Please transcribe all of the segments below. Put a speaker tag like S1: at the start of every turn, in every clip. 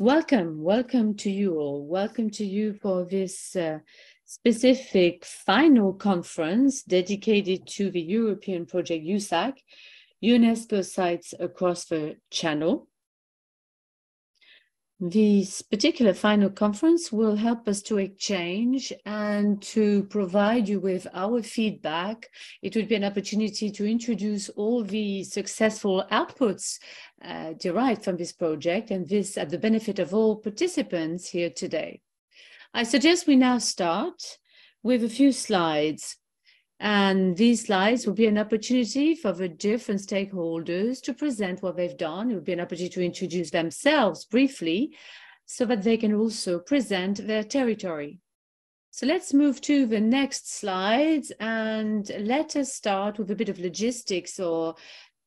S1: Welcome, welcome to you all. Welcome to you for this uh, specific final conference dedicated to the European project USAC, UNESCO sites across the channel. This particular final conference will help us to exchange and to provide you with our feedback. It would be an opportunity to introduce all the successful outputs uh, derived from this project, and this at the benefit of all participants here today. I suggest we now start with a few slides and these slides will be an opportunity for the different stakeholders to present what they've done. It will be an opportunity to introduce themselves briefly so that they can also present their territory. So let's move to the next slides and let us start with a bit of logistics or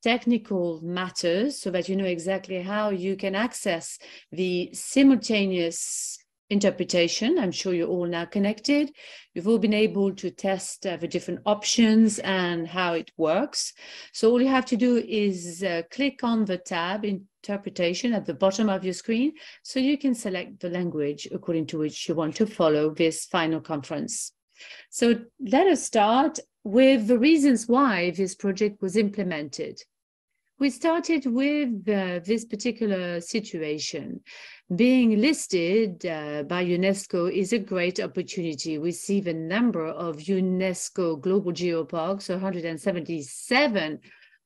S1: technical matters so that you know exactly how you can access the simultaneous interpretation. I'm sure you're all now connected. You've all been able to test uh, the different options and how it works. So all you have to do is uh, click on the tab interpretation at the bottom of your screen so you can select the language according to which you want to follow this final conference. So let us start with the reasons why this project was implemented. We started with uh, this particular situation. Being listed uh, by UNESCO is a great opportunity. We see the number of UNESCO global geoparks, 177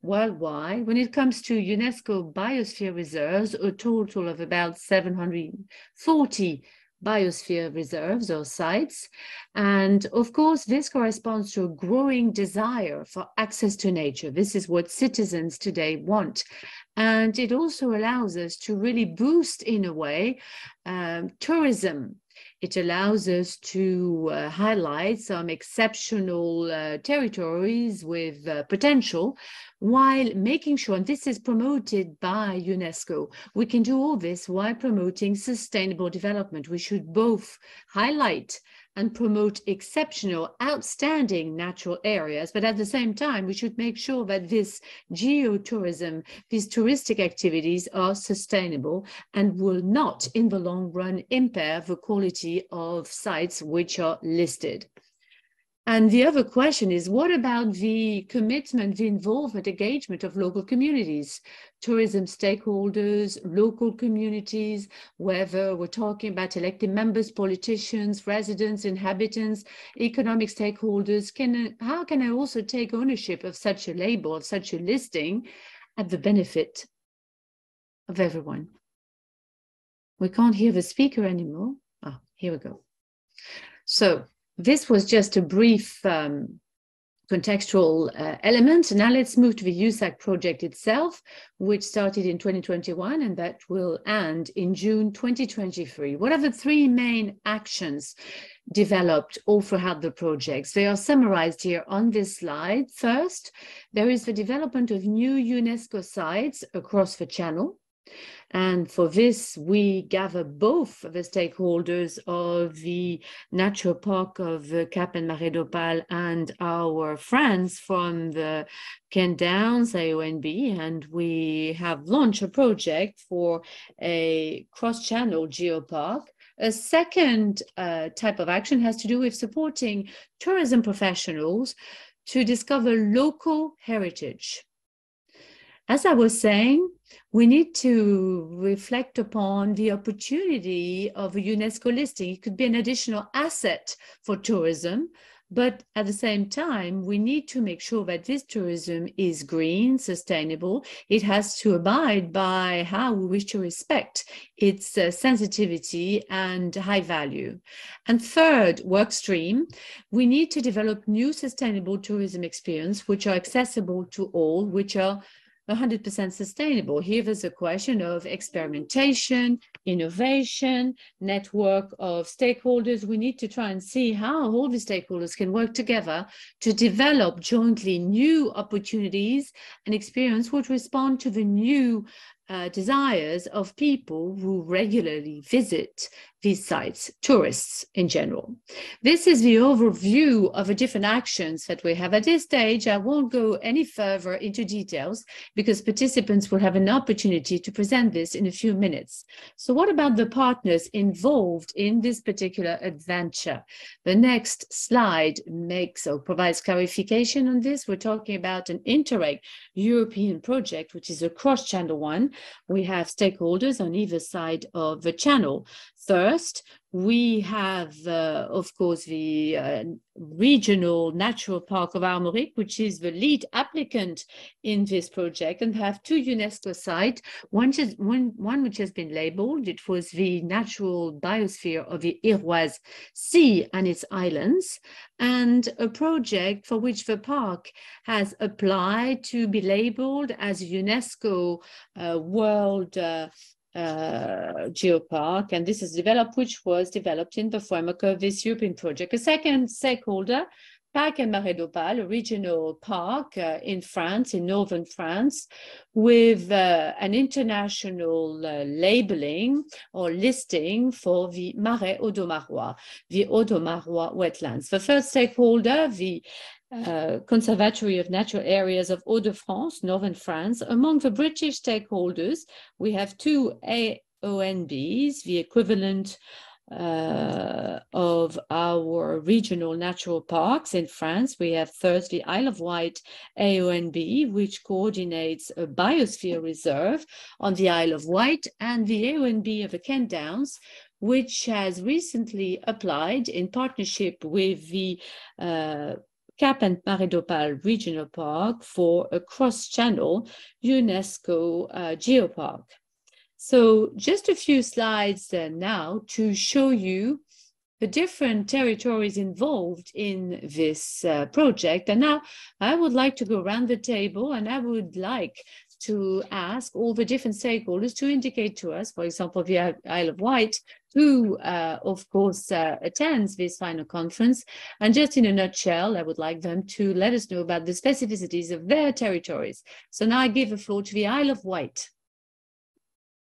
S1: worldwide. When it comes to UNESCO biosphere reserves, a total of about 740 biosphere reserves or sites. And of course, this corresponds to a growing desire for access to nature. This is what citizens today want. And it also allows us to really boost, in a way, um, tourism it allows us to uh, highlight some exceptional uh, territories with uh, potential while making sure, and this is promoted by UNESCO, we can do all this while promoting sustainable development. We should both highlight and promote exceptional, outstanding natural areas. But at the same time, we should make sure that this geotourism, these touristic activities are sustainable and will not, in the long run, impair the quality of sites which are listed. And the other question is, what about the commitment, the involvement, engagement of local communities, tourism stakeholders, local communities, whether we're talking about elected members, politicians, residents, inhabitants, economic stakeholders, can, how can I also take ownership of such a label, of such a listing at the benefit of everyone? We can't hear the speaker anymore. Ah, here we go. So this was just a brief um, contextual uh, element. Now let's move to the USAC project itself, which started in 2021 and that will end in June 2023. What are the three main actions developed all throughout the projects? They are summarized here on this slide. First, there is the development of new UNESCO sites across the channel. And for this, we gather both the stakeholders of the Natural Park of Cap and Marais d'Opale and our friends from the Kent Downs AONB, and we have launched a project for a cross-channel geopark a second uh, type of action has to do with supporting tourism professionals to discover local heritage. As I was saying, we need to reflect upon the opportunity of a UNESCO listing. It could be an additional asset for tourism, but at the same time, we need to make sure that this tourism is green, sustainable. It has to abide by how we wish to respect its uh, sensitivity and high value. And third work stream, we need to develop new sustainable tourism experience, which are accessible to all, which are 100% sustainable. Here there's a question of experimentation, innovation, network of stakeholders. We need to try and see how all the stakeholders can work together to develop jointly new opportunities and experience which respond to the new uh, desires of people who regularly visit these sites, tourists in general. This is the overview of the different actions that we have at this stage. I won't go any further into details because participants will have an opportunity to present this in a few minutes. So what about the partners involved in this particular adventure? The next slide makes or provides clarification on this. We're talking about an Interreg European project, which is a cross-channel one. We have stakeholders on either side of the channel. First, we have, uh, of course, the uh, regional natural park of Armorique, which is the lead applicant in this project, and have two UNESCO sites. One, just, one, one which has been labeled, it was the natural biosphere of the Iroise Sea and its islands, and a project for which the park has applied to be labeled as UNESCO uh, World uh, geopark, and this is developed, which was developed in the framework of this European project. A second stakeholder, Parc and Marais d'Opale, a regional park uh, in France, in northern France, with uh, an international uh, labeling or listing for the Marais Audomarois, the Audomarois wetlands. The first stakeholder, the uh, Conservatory of Natural Areas of Hauts-de-France, Northern France. Among the British stakeholders, we have two AONBs, the equivalent uh, of our regional natural parks in France. We have first the Isle of Wight AONB, which coordinates a biosphere reserve on the Isle of Wight, and the AONB of the Kent Downs, which has recently applied in partnership with the uh, Cap and Marais d'Opale Regional Park for a cross-channel UNESCO uh, geopark. So just a few slides uh, now to show you the different territories involved in this uh, project. And now I would like to go around the table and I would like to ask all the different stakeholders to indicate to us, for example, the Isle of Wight, who, uh, of course, uh, attends this final conference. And just in a nutshell, I would like them to let us know about the specificities of their territories. So now I give the floor to the Isle of Wight.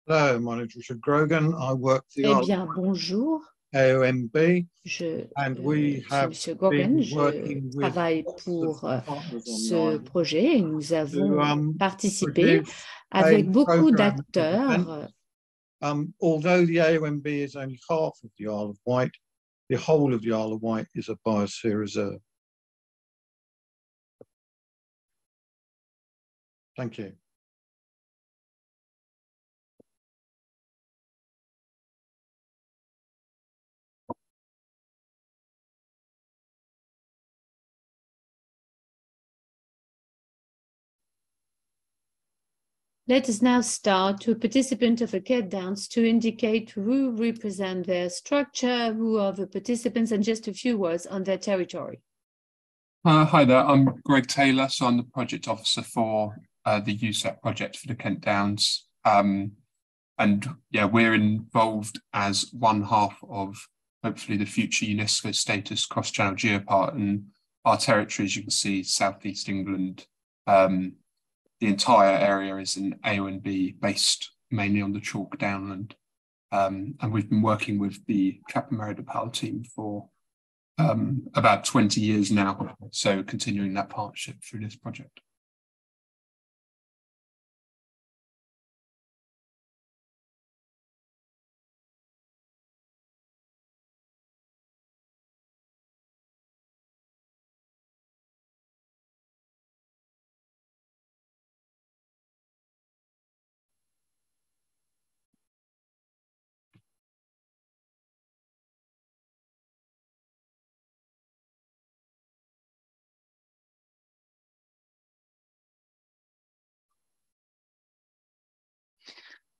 S2: Hello, my name is Richard Grogan. I work for the
S1: eh bien, bonjour.
S2: AONB,
S1: je,
S2: and we have
S1: Monsieur Gorgan, je travaille pour euh, ce projet et nous avons um, participé avec beaucoup d'acteurs.
S2: Um, although the AONB is only half of the Isle of Wight, the whole of the Isle of Wight is a biosphere reserve. Thank you.
S1: Let us now start to a participant of a Kent Downs to indicate who represent their structure, who are the participants, and just a few words on their territory.
S3: Uh, hi there, I'm Greg Taylor, so I'm the project officer for uh, the USAC project for the Kent Downs. Um, and yeah, we're involved as one half of hopefully the future UNESCO status cross-channel geopark and our territory, as you can see, Southeast England, um, the entire area is an AONB based mainly on the chalk downland. Um, and we've been working with the Cap and Marais d'Opale team for um, about 20 years now. So continuing that partnership through this project.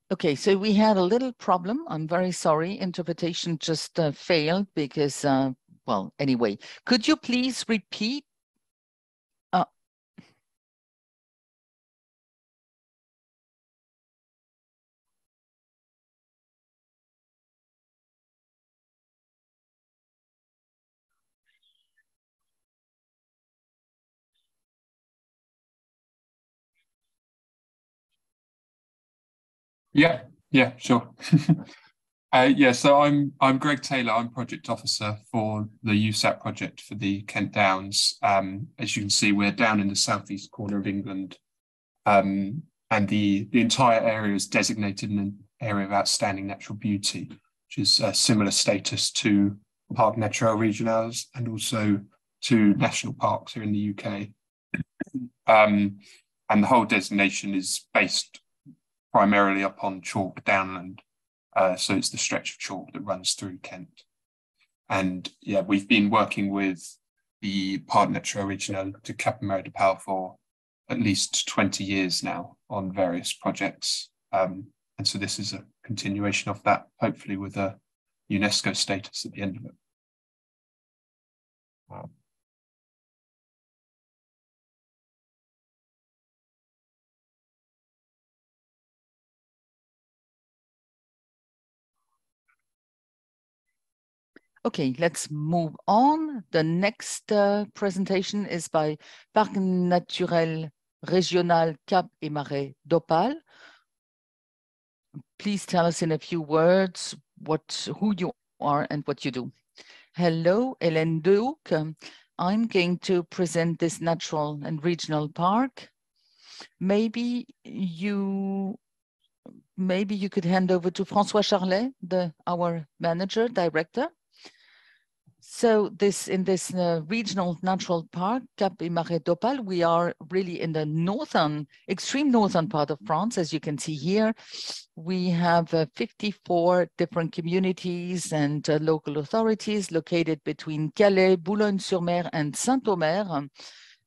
S4: Okay, so we had a little problem. I'm very sorry. Interpretation just uh, failed because, uh, well, anyway, could you please repeat?
S3: Yeah, yeah, sure. Uh, yeah, so I'm I'm Greg Taylor. I'm project officer for the USAC project for the Kent Downs. Um, as you can see, we're down in the southeast corner of England, um, and the the entire area is designated an area of outstanding natural beauty, which is a similar status to Parc Naturel Régional and also to national parks here in the UK. Um, and the whole designation is based primarily upon chalk downland. Uh, so it's the stretch of chalk that runs through Kent. And yeah, we've been working with the Parc Naturel Régional de Cap Marais d'Opale for at least 20 years now on various projects. Um, and so this is a continuation of that, hopefully with a UNESCO status at the end of it. Wow.
S4: Okay, let's move on. The next uh, presentation is by Parc Naturel Régional Cap et Marais d'Opale. Please tell us in a few words what who you are and what you do. Hello, Hélène. Um, I'm going to present this natural and regional park. Maybe you maybe you could hand over to François Charlet, the our manager, director. So this in this uh, regional natural park, Cap et Marais d'Opale, we are really in the northern, extreme northern part of France, as you can see here. We have uh, 54 different communities and uh, local authorities located between Calais, Boulogne-sur-Mer, and Saint-Omer. Um,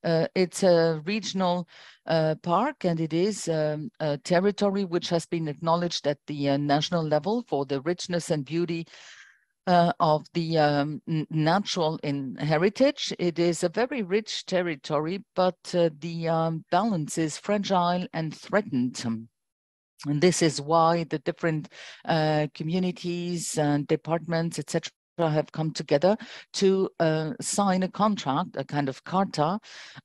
S4: uh, it's a regional uh, park and it is um, a territory which has been acknowledged at the uh, national level for the richness and beauty uh, of the um, natural in heritage. It is a very rich territory, but uh, the um, balance is fragile and threatened. And this is why the different uh, communities and departments, etc., have come together to uh, sign a contract, a kind of carta,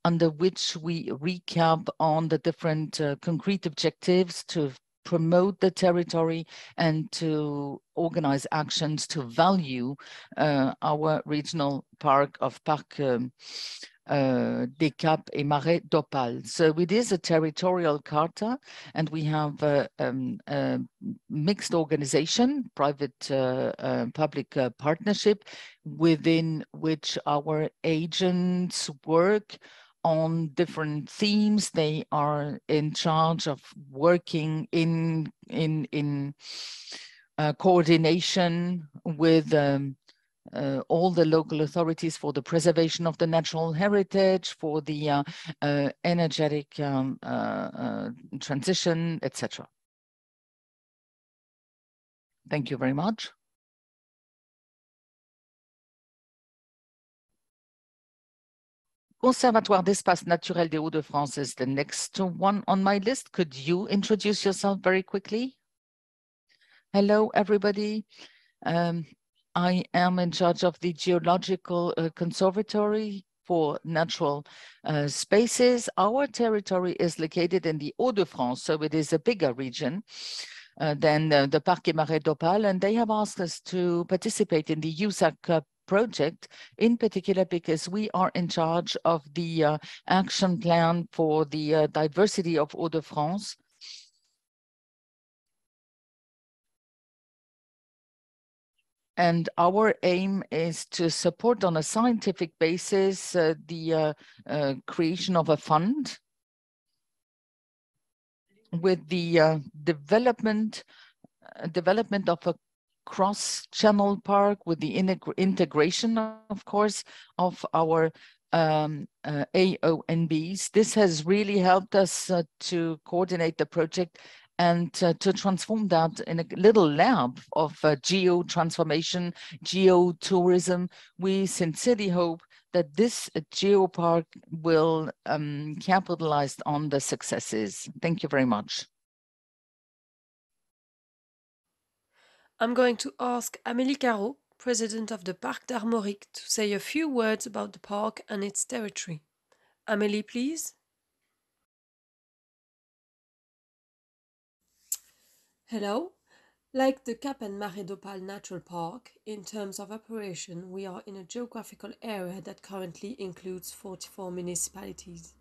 S4: under which we recap on the different uh, concrete objectives to promote the territory and to organize actions to value uh, our regional park of Parc um, uh, des Caps et Marais d'Opale. So it is a territorial charter and we have a, um, a mixed organization, private uh, uh, public uh, partnership, within which our agents work on different themes. They are in charge of working in in in uh, coordination with um, uh, all the local authorities for the preservation of the natural heritage, for the uh, uh energetic um, uh, uh, transition, etc. Thank you very much. Conservatoire d'Espace Naturel des Hauts-de-France is the next one on my list. Could you introduce yourself very quickly? Hello, everybody. Um, I am in charge of the Geological uh, Conservatory for Natural uh, Spaces. Our territory is located in the Hauts-de-France, so it is a bigger region. Uh, than uh, the Parc et Marais d'Opale, and they have asked us to participate in the USAC project, in particular because we are in charge of the uh, action plan for the uh, diversity of Hauts-de-France. And our aim is to support on a scientific basis uh, the uh, uh, creation of a fund with the uh, development development of a cross-channel park with the integration, of course, of our um, uh, AONBs. This has really helped us uh, to coordinate the project and uh, to transform that in a little lab of uh, geo-transformation, geo-tourism. We sincerely hope that this uh, geopark will um, capitalize on the successes. Thank you very much.
S5: I'm going to ask Amélie Caro, president of the Parc d'Armorique, to say a few words about the park and its territory. Amélie, please.
S6: Hello.
S5: Like the Cap and Marais d'Opale Natural Park, in terms of operation, we are in a geographical area that currently includes 44 municipalities.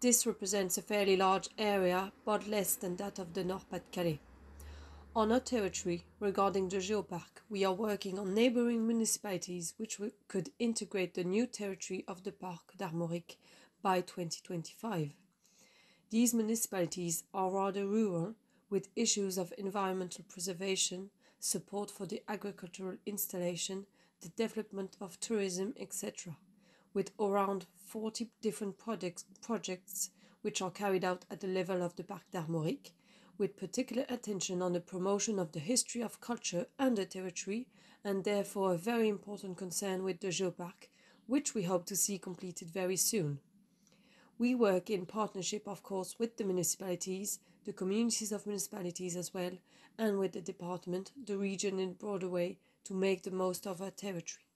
S5: This represents a fairly large area, but less than that of the Nord-Pas-de-Calais. On our territory, regarding the Geopark, we are working on neighboring municipalities which could integrate the new territory of the Parc d'Armorique by 2025. These municipalities are rather rural, with issues of environmental preservation, support for the agricultural installation, the development of tourism, etc., with around 40 different projects, projects which are carried out at the level of the Parc d'Armorique, with particular attention on the promotion of the history of culture and the territory, and therefore a very important concern with the Geopark, which we hope to see completed very soon. We work in partnership, of course, with the municipalities, the communities of municipalities as well, and with the department, the region in broader way, to make the most of our territory.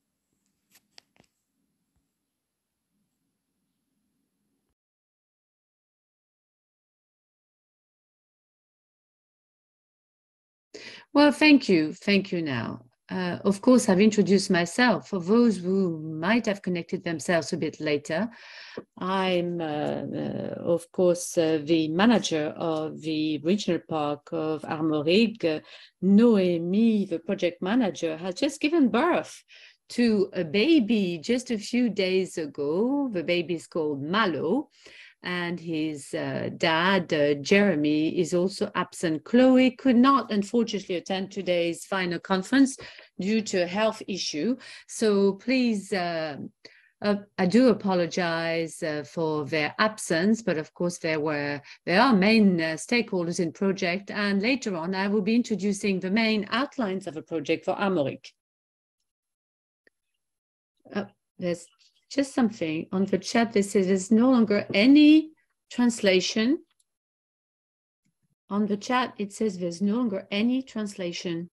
S1: Well, thank you. Thank you now. Uh, of course, I've introduced myself. For those who might have connected themselves a bit later, I'm, uh, uh, of course, uh, the manager of the regional park of Armorique. Noemi, the project manager, has just given birth to a baby just a few days ago. The baby is called Malo and his uh, dad, uh, Jeremy, is also absent. Chloe could not, unfortunately, attend today's final conference due to a health issue. So please, uh, uh I do apologize uh, for their absence, but of course there were there are main uh, stakeholders in project, and later on I will be introducing the main outlines of a project for Armorique. there's just something on the chat that says there's no longer any translation. On the chat, it says there's no longer any translation.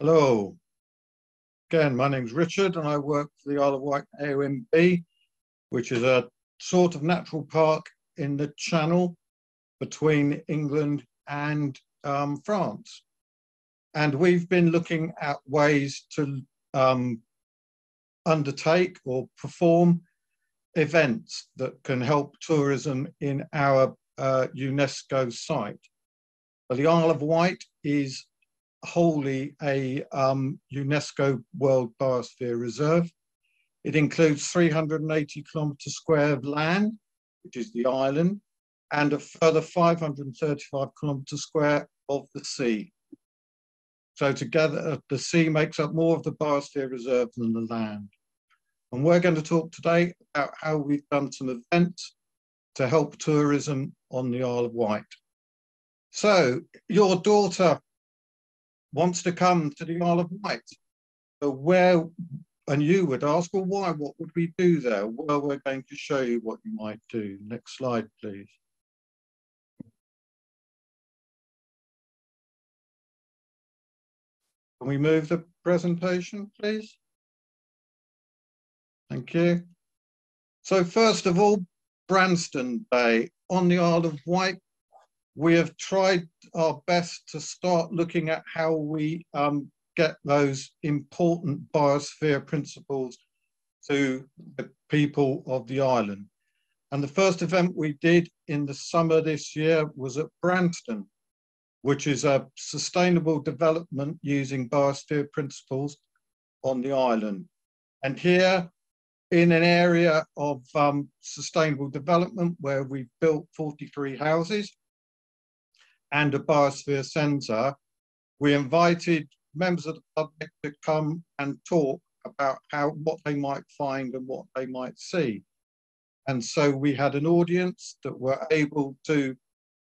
S2: Hello. Again, my name's Richard and I work for the Isle of Wight AONB, which is a sort of natural park in the channel between England and um, France. And we've been looking at ways to um, undertake or perform events that can help tourism in our uh, UNESCO site. But the Isle of Wight is wholly a um, UNESCO World Biosphere Reserve. It includes 380 kilometres square of land, which is the island, and a further 535 kilometres square of the sea. So together, the sea makes up more of the biosphere reserve than the land. And we're going to talk today about how we've done some events to help tourism on the Isle of Wight. So your daughter wants to come to the Isle of Wight. So where, and you would ask, well, why? What would we do there? Well, we're going to show you what you might do. Next slide, please. Can we move the presentation, please? Thank you. So first of all, Branston Bay on the Isle of Wight we have tried our best to start looking at how we um, get those important biosphere principles to the people of the island. And the first event we did in the summer this year was at Branston, which is a sustainable development using biosphere principles on the island. And here, in an area of um, sustainable development where we've built 43 houses, and a biosphere centre, we invited members of the public to come and talk about how what they might find and what they might see. And so we had an audience that were able to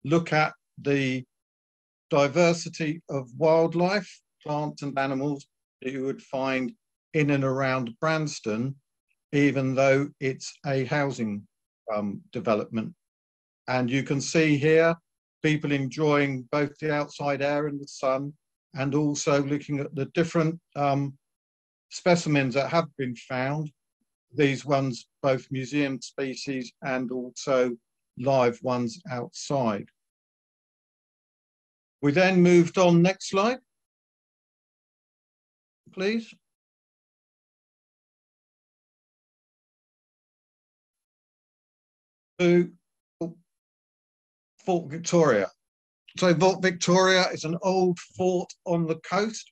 S2: look at the diversity of wildlife, plants and animals that you would find in and around Branston, even though it's a housing um, development. And you can see here people enjoying both the outside air and the sun, and also looking at the different um, specimens that have been found. These ones, both museum species and also live ones outside. We then moved on, next slide, please. To Fort Victoria. So Fort Victoria is an old fort on the coast.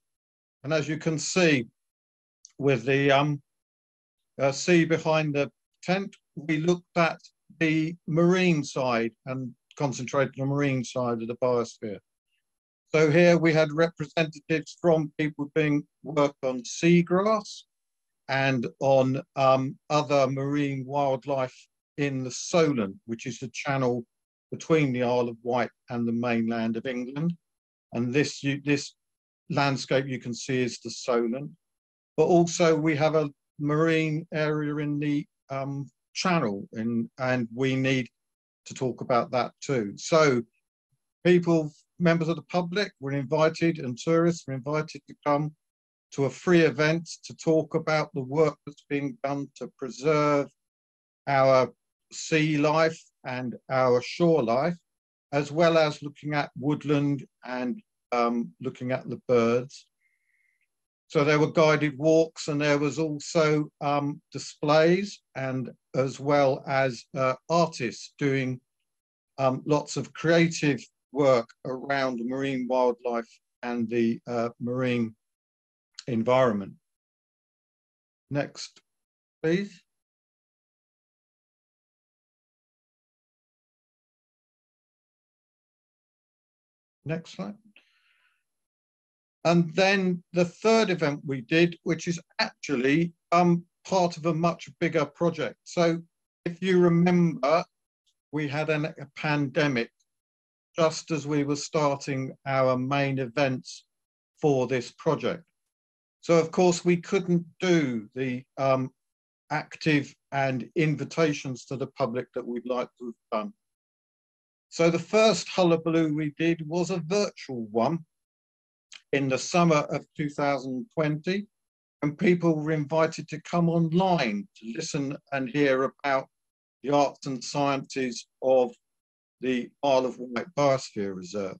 S2: And as you can see, with the um, uh, sea behind the tent, we looked at the marine side and concentrated on the marine side of the biosphere. So here we had representatives from people doing work on seagrass and on um, other marine wildlife in the Solent, which is the channel between the Isle of Wight and the mainland of England. And this, you, this landscape you can see is the Solent. But also we have a marine area in the um, channel in, and we need to talk about that too. So people members of the public were invited and tourists were invited to come to a free event to talk about the work that's being done to preserve our sea life and our shore life, as well as looking at woodland and um, looking at the birds. So there were guided walks and there was also um, displays and as well as uh, artists doing um, lots of creative work around marine wildlife and the uh, marine environment. Next, please. Next slide. And then the third event we did, which is actually um, part of a much bigger project. So if you remember, we had an, a pandemic just as we were starting our main events for this project. So of course we couldn't do the um, active and invitations to the public that we'd like to have done. So the first hullabaloo we did was a virtual one in the summer of 2020 and people were invited to come online to listen and hear about the arts and sciences of the Isle of Wight Biosphere Reserve.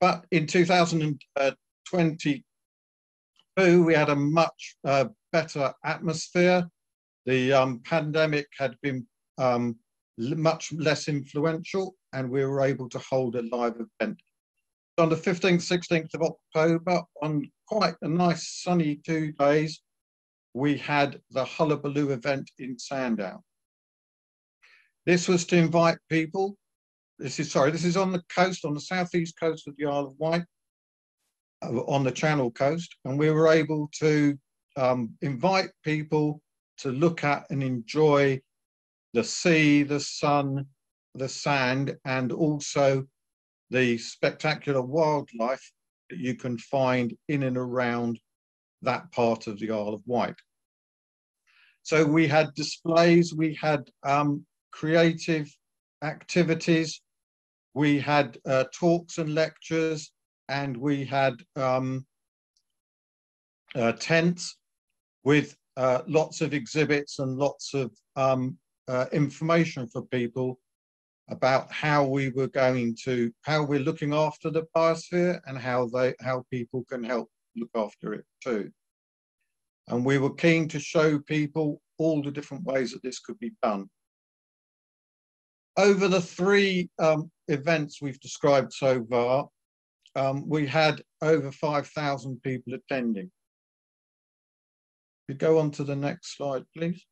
S2: But in 2022, we had a much uh, better atmosphere. The um, pandemic had been um, much less influential, and we were able to hold a live event. On the 15th, 16th of October, on quite a nice sunny two days, we had the Hullabaloo event in Sandown. This was to invite people. This is sorry. This is on the coast, on the southeast coast of the Isle of Wight, on the Channel coast, and we were able to um, invite people to look at and enjoy the sea, the sun, the sand, and also the spectacular wildlife that you can find in and around that part of the Isle of Wight. So we had displays, we had um, creative activities. We had uh, talks and lectures, and we had um, uh, tents with uh, lots of exhibits and lots of um, uh, information for people about how we were going to, how we're looking after the biosphere and how they, how people can help look after it too. And we were keen to show people all the different ways that this could be done over the three um, events we've described so far, um, we had over 5,000 people attending. If You go on to the next slide, please.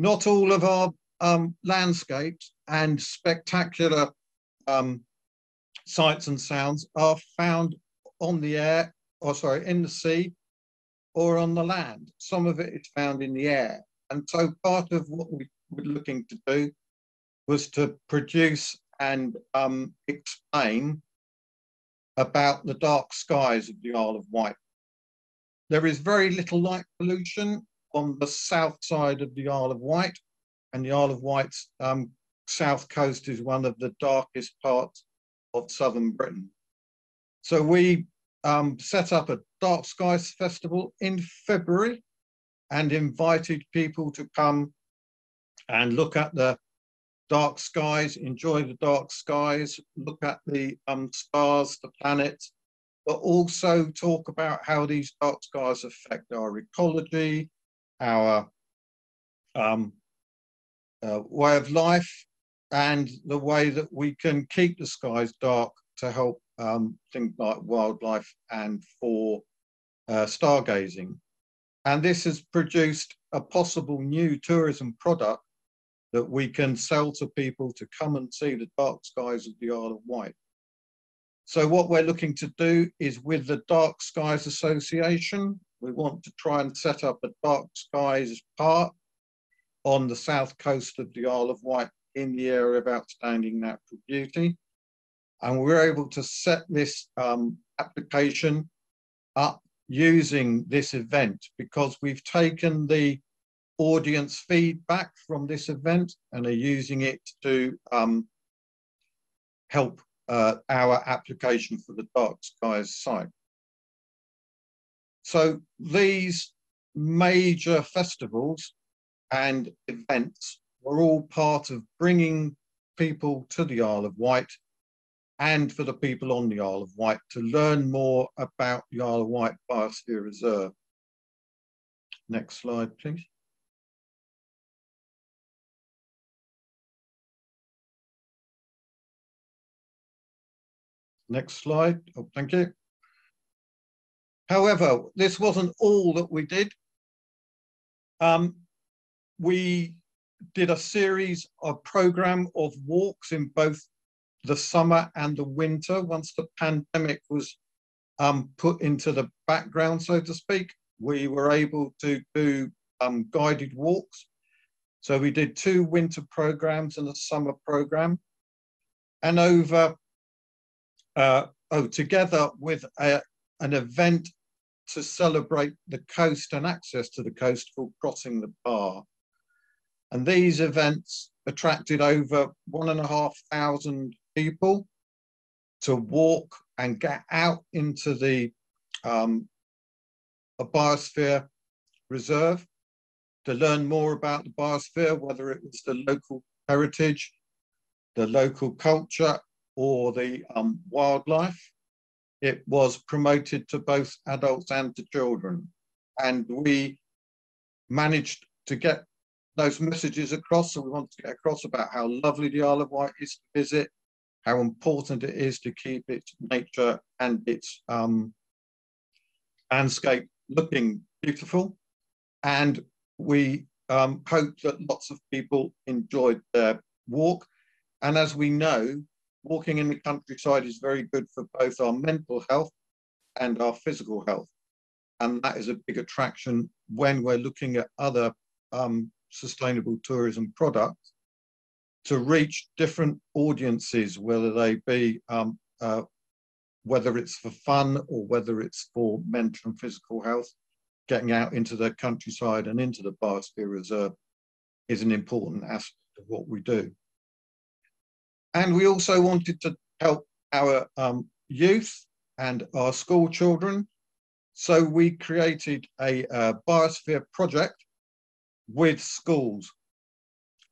S2: Not all of our um, landscapes and spectacular um, sights and sounds are found on the air, or sorry, in the sea or on the land. Some of it is found in the air. And so part of what we were looking to do was to produce and um, explain about the dark skies of the Isle of Wight. There is very little light pollution on the south side of the Isle of Wight, and the Isle of Wight's um, south coast is one of the darkest parts of southern Britain. So we um, set up a Dark Skies Festival in February and invited people to come and look at the dark skies, enjoy the dark skies, look at the um, stars, the planets, but also talk about how these dark skies affect our ecology, our um, uh, way of life, and the way that we can keep the skies dark to help um, things like wildlife and for uh, stargazing. And this has produced a possible new tourism product that we can sell to people to come and see the dark skies of the Isle of Wight. So what we're looking to do is with the Dark Skies Association, we want to try and set up a Dark Skies Park on the south coast of the Isle of Wight in the area of outstanding natural beauty. And we're able to set this um, application up using this event because we've taken the audience feedback from this event and are using it to um, help uh, our application for the Dark Skies site. So these major festivals and events were all part of bringing people to the Isle of Wight and for the people on the Isle of Wight to learn more about the Isle of Wight Biosphere Reserve. Next slide, please. Next slide. Oh, thank you. However, this wasn't all that we did. Um, we did a series of program of walks in both the summer and the winter, once the pandemic was um, put into the background, so to speak, we were able to do um, guided walks. So we did two winter programs and a summer program. And over, uh, oh, together with a, an event to celebrate the coast and access to the coast called Crossing the Bar. And these events attracted over one and a half thousand people to walk and get out into the um, biosphere reserve to learn more about the biosphere, whether it was the local heritage, the local culture, or the um, wildlife. It was promoted to both adults and to children. And we managed to get those messages across. So we want to get across about how lovely the Isle of Wight is to visit, how important it is to keep its nature and its um, landscape looking beautiful. And we um, hope that lots of people enjoyed their walk. And as we know, walking in the countryside is very good for both our mental health and our physical health. And that is a big attraction when we're looking at other um, sustainable tourism products to reach different audiences, whether they be um, uh, whether it's for fun or whether it's for mental and physical health, getting out into the countryside and into the biosphere reserve is an important aspect of what we do. And we also wanted to help our um, youth and our school children. So we created a uh, biosphere project with schools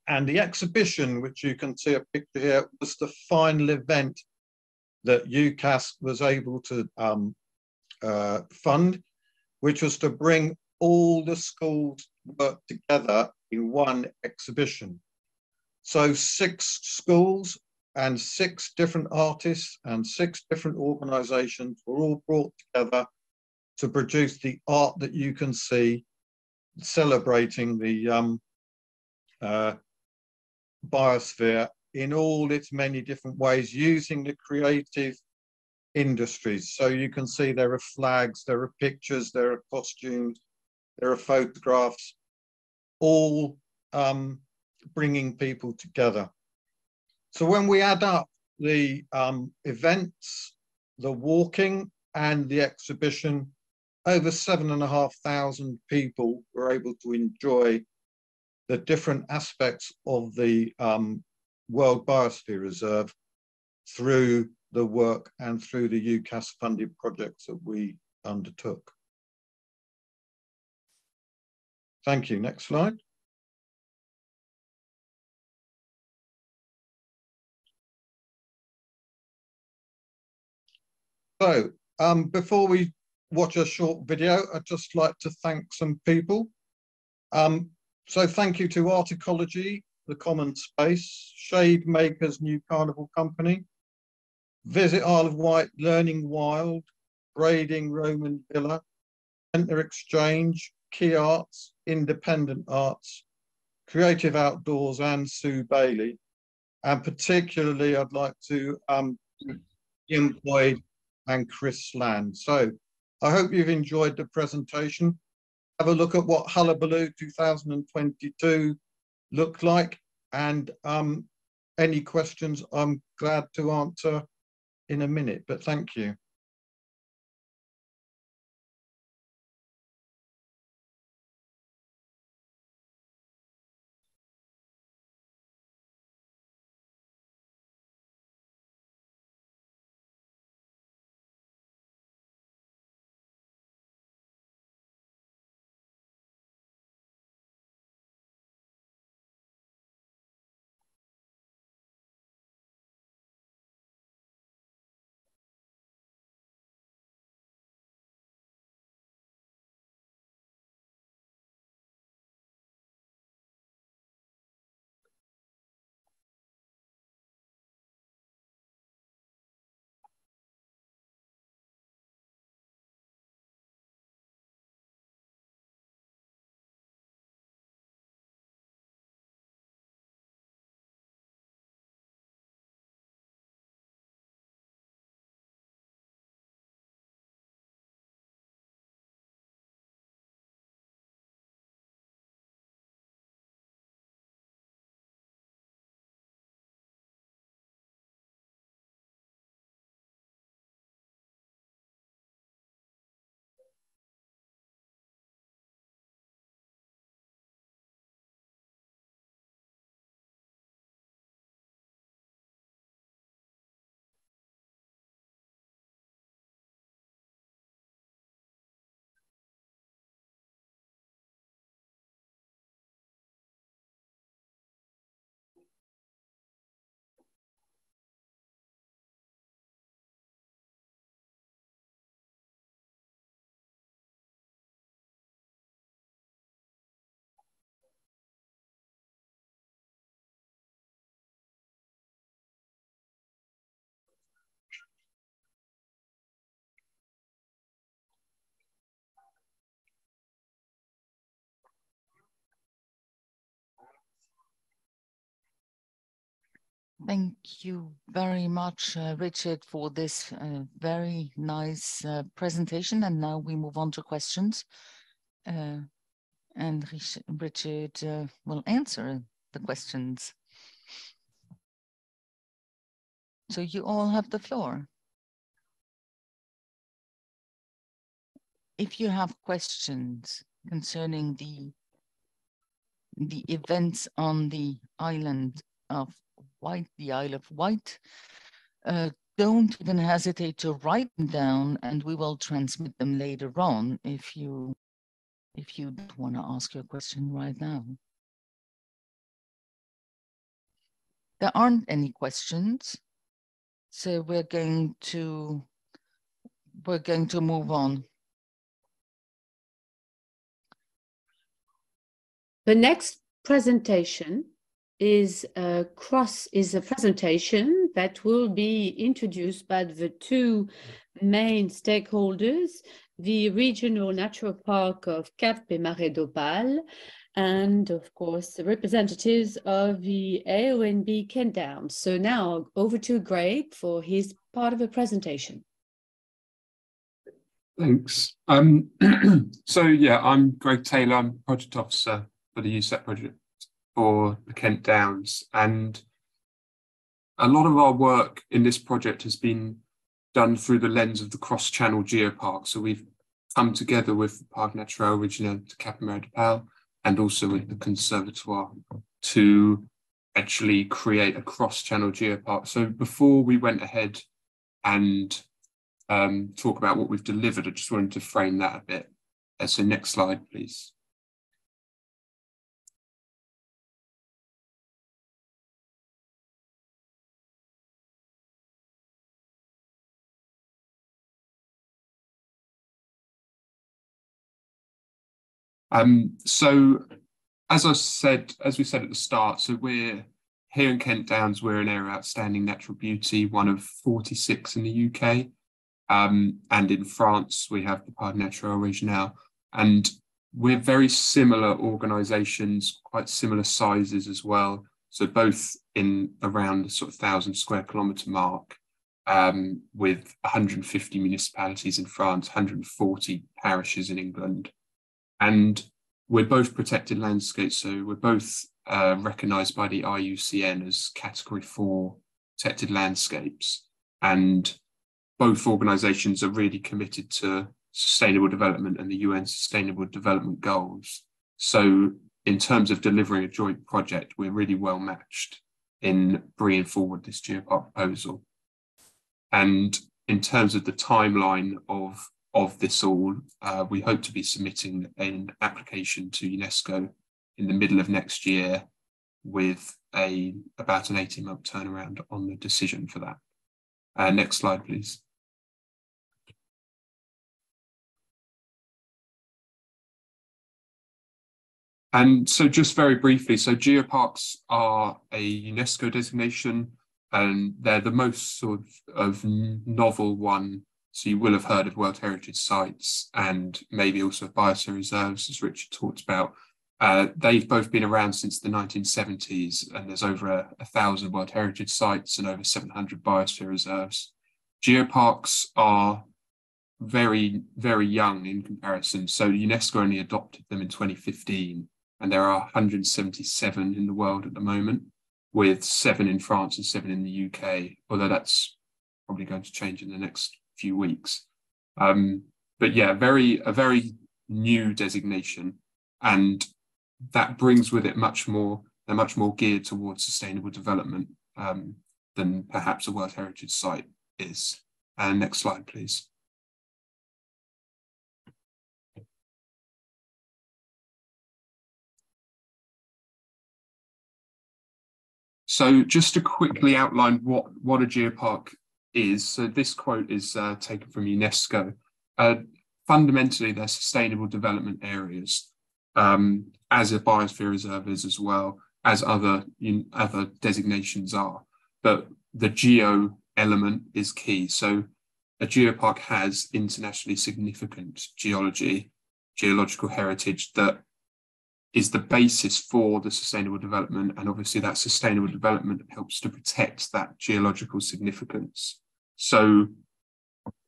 S2: and the exhibition, which you can see a picture here, was the final event that USAC was able to um, uh, fund, which was to bring all the schools work together in one exhibition. So six schools and six different artists and six different organizations were all brought together to produce the art that you can see celebrating the um, uh, biosphere in all its many different ways using the creative industries. So you can see there are flags, there are pictures, there are costumes, there are photographs, all um, bringing people together. So when we add up the um, events, the walking and the exhibition, over seven and a half thousand people were able to enjoy the different aspects of the um, World Biosphere Reserve through the work and through the USAC funded projects that we undertook. Thank you. Next slide. So um, before we watch a short video, I'd just like to thank some people. Um, so thank you to Articology, The Common Space, Shade Makers New Carnival Company, Visit Isle of Wight Learning Wild, Brading Roman Villa, Centre Exchange, Quay Arts, Independent Arts, Creative Outdoors and Sue Bailey. And particularly I'd like to um, Boyd and Chris Land. So I hope you've enjoyed the presentation. Have a look at what Hullabaloo 2022 looked like and um, any questions I'm glad to answer in a minute, but thank you.
S4: Thank you very much, uh, Richard, for this uh, very nice uh, presentation. And now we move on to questions. Uh, and Richard uh, will answer the questions. So you all have the floor. If you have questions concerning the the events on the island of Wight, the Isle of Wight. Uh, don't even hesitate to write them down and we will transmit them later on if you if you want to ask your question right now. There aren't any questions, so we're going to we're going to move on.
S1: The next presentation is a cross is a presentation that will be introduced by the two main stakeholders, the regional natural park of Cap et Marais d'Opale and of course the representatives of the AONB Kent Downs. So now over to Greg for his part of the presentation.
S3: Thanks. Um, so yeah, I'm Greg Taylor. I'm project officer for the USAC project for the Kent Downs. And a lot of our work in this project has been done through the lens of the cross-channel geopark. So we've come together with the Parc Naturel Regional de Cap-Marais d'Opale and also with the Conservatoire to actually create a cross-channel geopark. So before we went ahead and um, talk about what we've delivered, I just wanted to frame that a bit. Uh, so next slide, please. Um, so as I said, as we said at the start, so we're here in Kent Downs, we're an area of outstanding natural beauty, one of 46 in the UK. Um, and in France, we have the Parc Naturel Regional. And we're very similar organizations, quite similar sizes as well. So both in around the sort of thousand square kilometer mark, um, with 150 municipalities in France, 140 parishes in England. And we're both protected landscapes, so we're both uh, recognised by the IUCN as Category 4 protected landscapes. And both organisations are really committed to sustainable development and the UN Sustainable Development Goals. So, in terms of delivering a joint project, we're really well matched in bringing forward this geopark proposal. And in terms of the timeline of of this all, uh, we hope to be submitting an application to UNESCO in the middle of next year with a about an 18 month turnaround on the decision for that. Uh, next slide, please. And so just very briefly, so geoparks are a UNESCO designation and they're the most sort of novel one so you will have heard of World Heritage Sites and maybe also biosphere reserves, as Richard talked about. Uh, they've both been around since the 1970s, and there's over a, a, thousand World Heritage Sites and over 700 biosphere reserves. Geoparks are very, very young in comparison. So UNESCO only adopted them in 2015, and there are 177 in the world at the moment, with seven in France and seven in the UK, although that's probably going to change in the next few weeks. Um, but yeah, very a very new designation, and that brings with it much more. They're much more geared towards sustainable development um, than perhaps a World Heritage Site is. And next slide, please. So just to quickly outline what, what a geopark is so this quote is uh, taken from UNESCO. Uh, fundamentally, they're sustainable development areas, um, as a biosphere reserve is as well as other you other designations are. But the geo element is key. So a geopark has internationally significant geology, geological heritage that is the basis for the sustainable development. And obviously, that sustainable development helps to protect that geological significance. So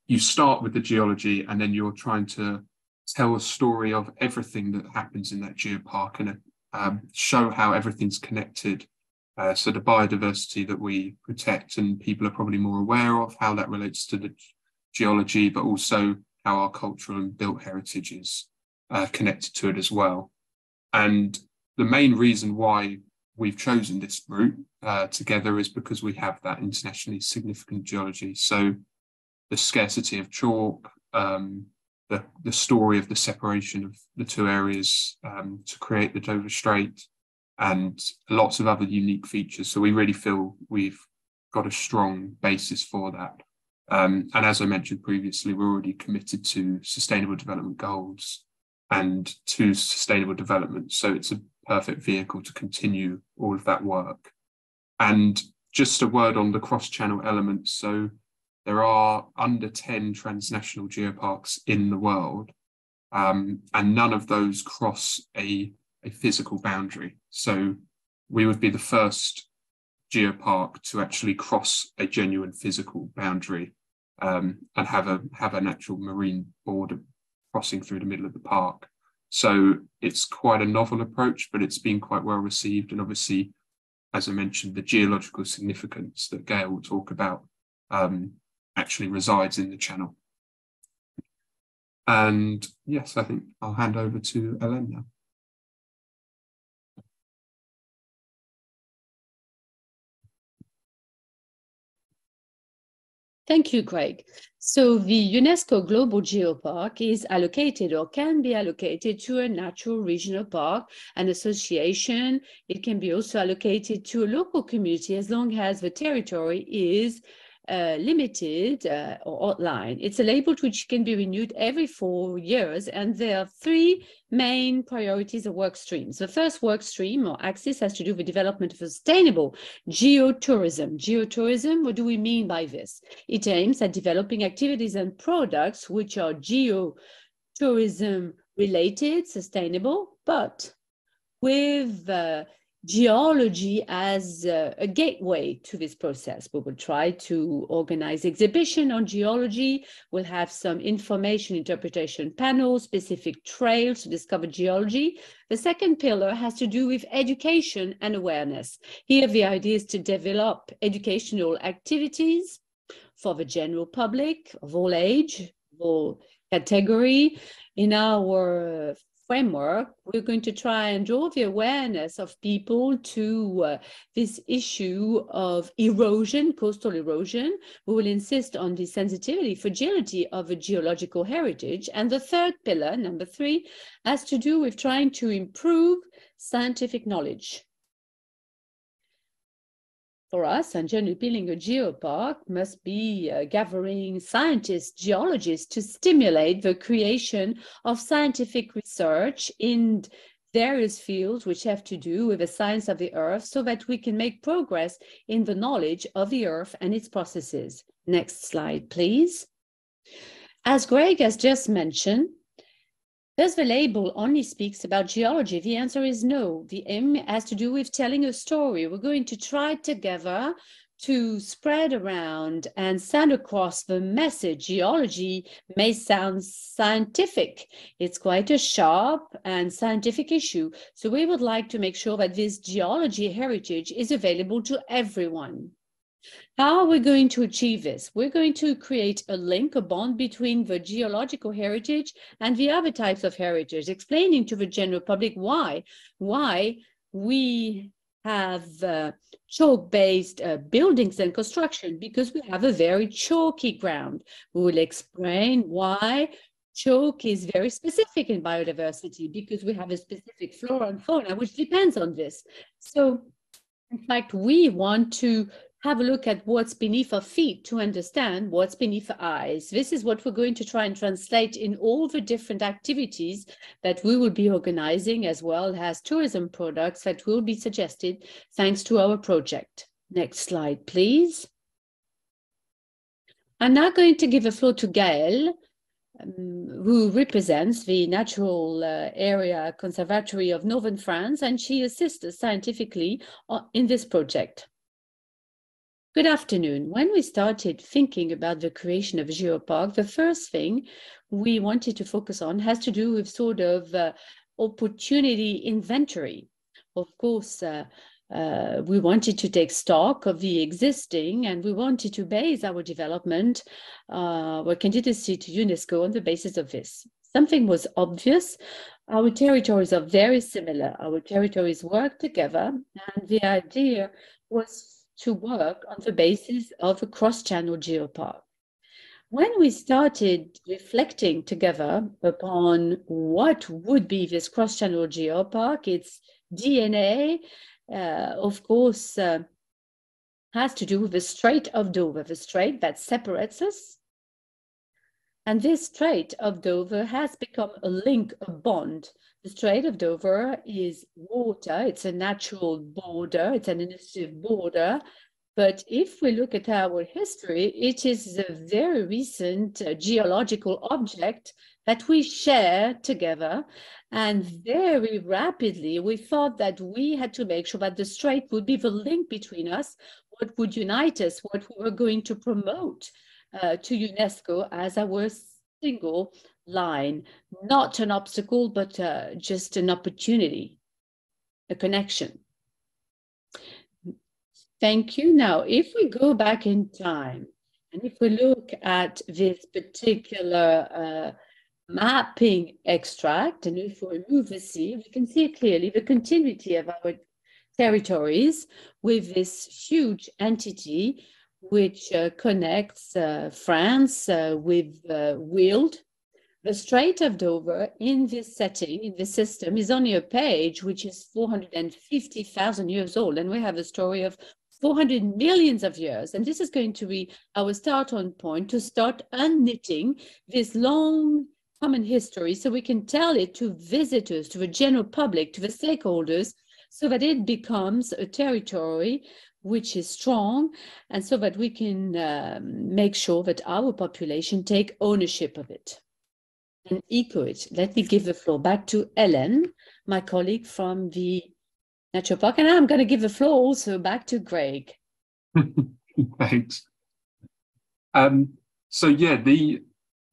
S3: you start with the geology, and then you're trying to tell a story of everything that happens in that geopark and um, show how everything's connected. Uh, so the biodiversity that we protect, and people are probably more aware of how that relates to the geology, but also how our cultural and built heritage is uh, connected to it as well. And the main reason why we've chosen this route uh, together is because we have that internationally significant geology. So the scarcity of chalk, um, the, the story of the separation of the two areas um, to create the Dover Strait, and lots of other unique features. So we really feel we've got a strong basis for that. Um, and as I mentioned previously, we're already committed to sustainable development goals and to sustainable development. So it's a perfect vehicle to continue all of that work. And just a word on the cross channel elements. So there are under 10 transnational geoparks in the world, um, and none of those cross a a physical boundary. So we would be the first geopark to actually cross a genuine physical boundary um, and have a have an actual marine border crossing through the middle of the park. So it's quite a novel approach, but it's been quite well received. And obviously, as I mentioned, the geological significance that Gail will talk about um, actually resides in the channel. And yes, I think I'll hand over to Ellen now.
S1: Thank you, Greg. So the UNESCO Global Geopark is allocated or can be allocated to a natural regional park, an association. It can be also allocated to a local community as long as the territory is uh, limited uh, or outline. It's a label which can be renewed every four years, and there are three main priorities or work streams. The first work stream or axis has to do with development of sustainable geotourism. Geotourism, what do we mean by this? It aims at developing activities and products which are geotourism related, sustainable, but with uh, geology as a, gateway to this process. We will try to organize exhibition on geology. We'll have some information interpretation panels, specific trails to discover geology. The second pillar has to do with education and awareness. Here, the idea is to develop educational activities for the general public of all age, of all category. In our framework, we're going to try and draw the awareness of people to uh, this issue of erosion, coastal erosion. We will insist on the sensitivity, fragility of a geological heritage. And the third pillar, number three, has to do with trying to improve scientific knowledge for us, and generally building a geopark must be uh, gathering scientists, geologists to stimulate the creation of scientific research in various fields which have to do with the science of the earth so that we can make progress in the knowledge of the earth and its processes. Next slide, please. As Greg has just mentioned, does the label only speaks about geology? The answer is no. The aim has to do with telling a story. We're going to try together to spread around and send across the message. Geology may sound scientific. It's quite a sharp and scientific issue. So we would like to make sure that this geology heritage is available to everyone. How are we going to achieve this? We're going to create a link, a bond between the geological heritage and the other types of heritage, explaining to the general public why, why we have uh, chalk-based uh, buildings and construction because we have a very chalky ground. We will explain why chalk is very specific in biodiversity because we have a specific flora and fauna which depends on this. So in fact, we want to have a look at what's beneath our feet to understand what's beneath our eyes. This is what we're going to try and translate in all the different activities that we will be organizing, as well as tourism products that will be suggested thanks to our project. Next slide, please. I'm now going to give the floor to Gaëlle, um, who represents the Natural uh, Area Conservatory of Northern France, and she assists us scientifically uh, in this project. Good afternoon. When we started thinking about the creation of geopark, the first thing we wanted to focus on has to do with sort of uh, opportunity inventory. Of course, uh, uh, we wanted to take stock of the existing and we wanted to base our development, uh, our candidacy to UNESCO on the basis of this. Something was obvious. Our territories are very similar. Our territories work together and the idea was to work on the basis of a cross-channel geopark. When we started reflecting together upon what would be this cross-channel geopark, its DNA, uh, of course, uh, has to do with the Strait of Dover, the strait that separates us. And this Strait of Dover has become a link, a bond the Strait of Dover is water. It's a natural border. It's an initiative border But if we look at our history, it is a very recent uh, geological object that we share together. And very rapidly, we thought that we had to make sure that the strait would be the link between us, what would unite us, what we were going to promote uh, to UNESCO as our single line, not an obstacle, but uh, just an opportunity, a connection. Thank you. Now, if we go back in time, and if we look at this particular uh, mapping extract, and if we remove the sea, we can see clearly the continuity of our territories with this huge entity which uh, connects uh, France uh, with uh, Weald. The Strait of Dover in this setting, in this system, is only a page which is 450,000 years old. And we have a story of 400 millions of years. And this is going to be our start on point to start unknitting this long common history so we can tell it to visitors, to the general public, to the stakeholders, so that it becomes a territory which is strong and so that we can um, make sure that our population take ownership of it and echo it. Let me give the floor back to Ellen, my colleague from the Natural Park. And I'm going to give the floor also back to Greg.
S3: Thanks. Um, so yeah, the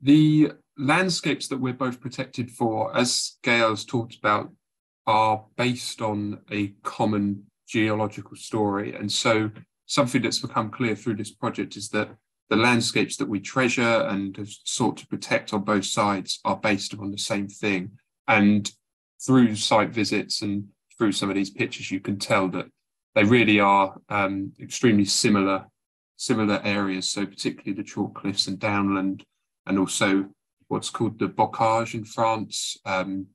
S3: the landscapes that we're both protected for, as Gail's talked about, are based on a common geological story. And so something that's become clear through this project is that the landscapes that we treasure and have sought to protect on both sides are based upon the same thing. And through site visits and through some of these pictures, you can tell that they really are um, extremely similar similar areas. So particularly the chalk cliffs and downland, and also what's called the bocage in France, um,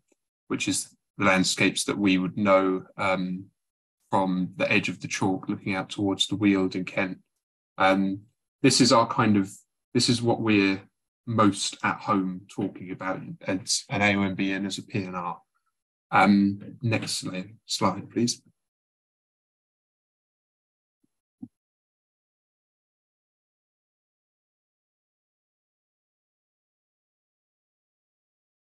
S3: which is the landscapes that we would know um, from the edge of the chalk looking out towards the Weald in Kent. Um, this is our kind of this is what we're most at home talking about as an AONB and as a PNR. Um, next slide, please.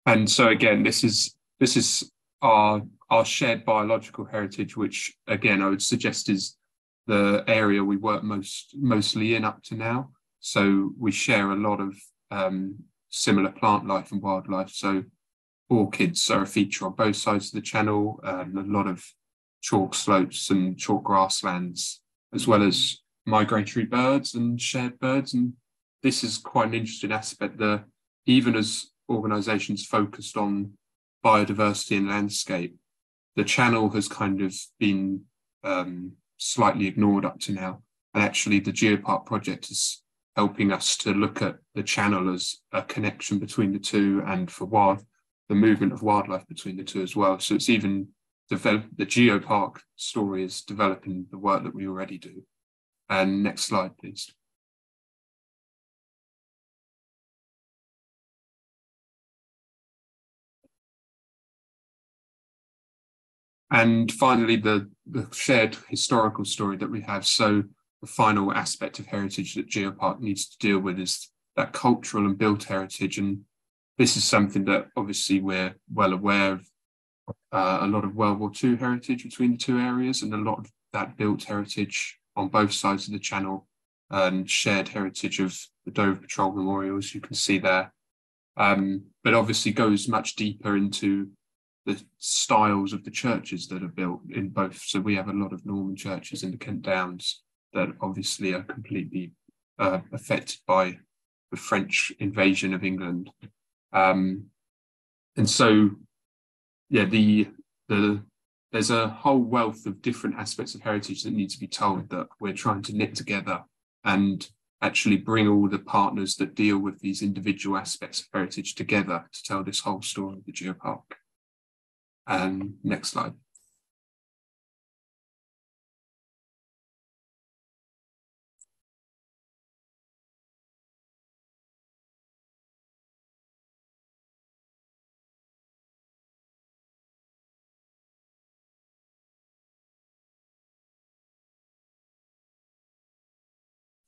S3: And so again, this is this is our our shared biological heritage, which again I would suggest is the area we work most mostly in up to now. So we share a lot of um, similar plant life and wildlife. So orchids are a feature on both sides of the channel, and a lot of chalk slopes and chalk grasslands, as well as migratory birds and shared birds. And this is quite an interesting aspect that even as organizations focused on biodiversity and landscape, the channel has kind of been um, slightly ignored up to now. And actually the Geopark project is helping us to look at the channel as a connection between the two and for wild the movement of wildlife between the two as well. So it's even develop the geopark story is developing the work that we already do. And next slide, please. And finally, the, the shared historical story that we have. So the final aspect of heritage that Geopark needs to deal with is that cultural and built heritage. And this is something that obviously we're well aware of uh, a lot of World War II heritage between the two areas and a lot of that built heritage on both sides of the channel and shared heritage of the Dover Patrol memorials you can see there. Um, but obviously goes much deeper into the styles of the churches that are built in both. So we have a lot of Norman churches in the Kent Downs that obviously are completely uh, affected by the French invasion of England um, and so, yeah, the the there's a whole wealth of different aspects of heritage that need to be told that we're trying to knit together and actually bring all the partners that deal with these individual aspects of heritage together to tell this whole story of the geopark. Um, next slide.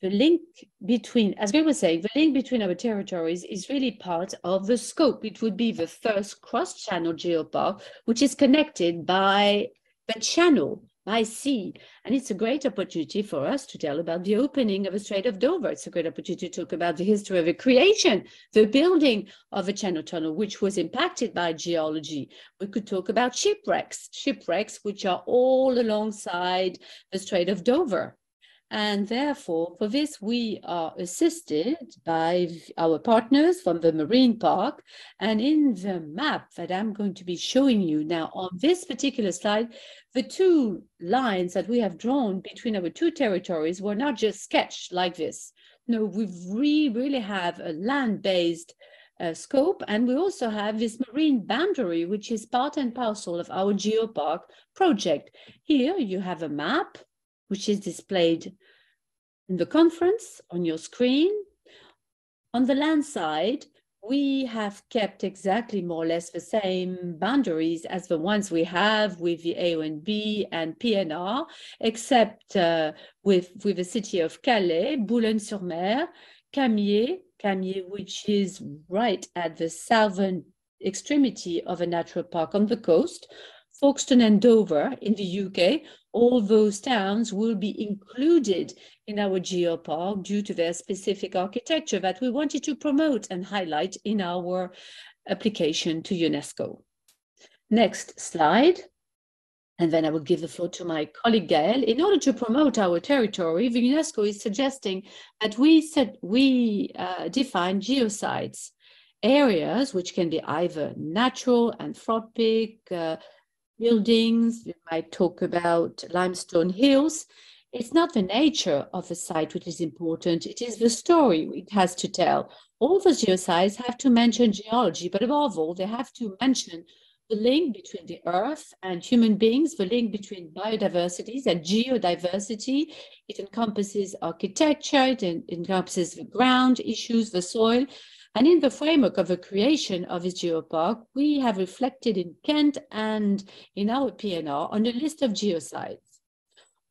S1: The link between, as we were saying, the link between our territories is really part of the scope. It would be the first cross-channel geopark, which is connected by the channel by sea. And it's a great opportunity for us to tell about the opening of the Strait of Dover. It's a great opportunity to talk about the history of the creation, the building of a channel tunnel, which was impacted by geology. We could talk about shipwrecks, shipwrecks which are all alongside the Strait of Dover. And therefore, for this, we are assisted by our partners from the Marine Park. And in the map that I'm going to be showing you now on this particular slide, the two lines that we have drawn between our two territories were not just sketched like this. No, we really, really have a land-based uh, scope, and we also have this marine boundary, which is part and parcel of our geopark project. Here you have a map which is displayed in the conference on your screen. On the land side, we have kept exactly more or less the same boundaries as the ones we have with the AONB and B and PNR, except uh, with, with the city of Calais, Boulogne-sur-Mer, Camiers, Camiers, which is right at the southern extremity of a natural park on the coast, Folkestone and Dover in the UK, all those towns will be included in our geopark due to their specific architecture that we wanted to promote and highlight in our application to UNESCO. Next slide. And then I will give the floor to my colleague Gaëlle. In order to promote our territory, the UNESCO is suggesting that we set, we uh, define geosites, areas which can be either natural, anthropic, uh, buildings, we might talk about limestone hills. It's not the nature of the site which is important, it is the story it has to tell. All the geosites have to mention geology, but above all, they have to mention the link between the earth and human beings, the link between biodiversities and geodiversity. It encompasses architecture, it encompasses the ground issues, the soil, and in the framework of the creation of this geopark, we have reflected in Kent and in our PNR on a list of geosites.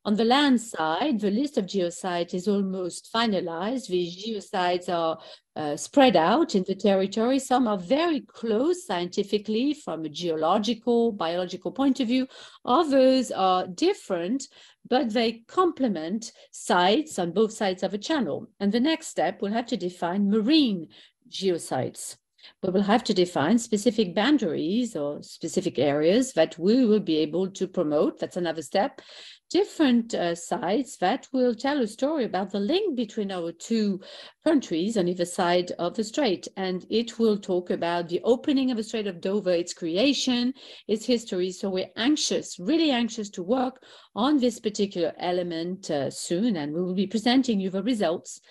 S1: On the land side, the list of geosites is almost finalized. These geosites are uh, spread out in the territory. Some are very close scientifically from a geological, biological point of view. Others are different, but they complement sites on both sides of a channel. And the next step will have to define marine geosites. We will have to define specific boundaries or specific areas that we will be able to promote. That's another step. Different uh, sites that will tell a story about the link between our two countries on either side of the strait. And it will talk about the opening of the Strait of Dover, its creation, its history. So we're anxious, really anxious to work on this particular element uh, soon. And we will be presenting you the results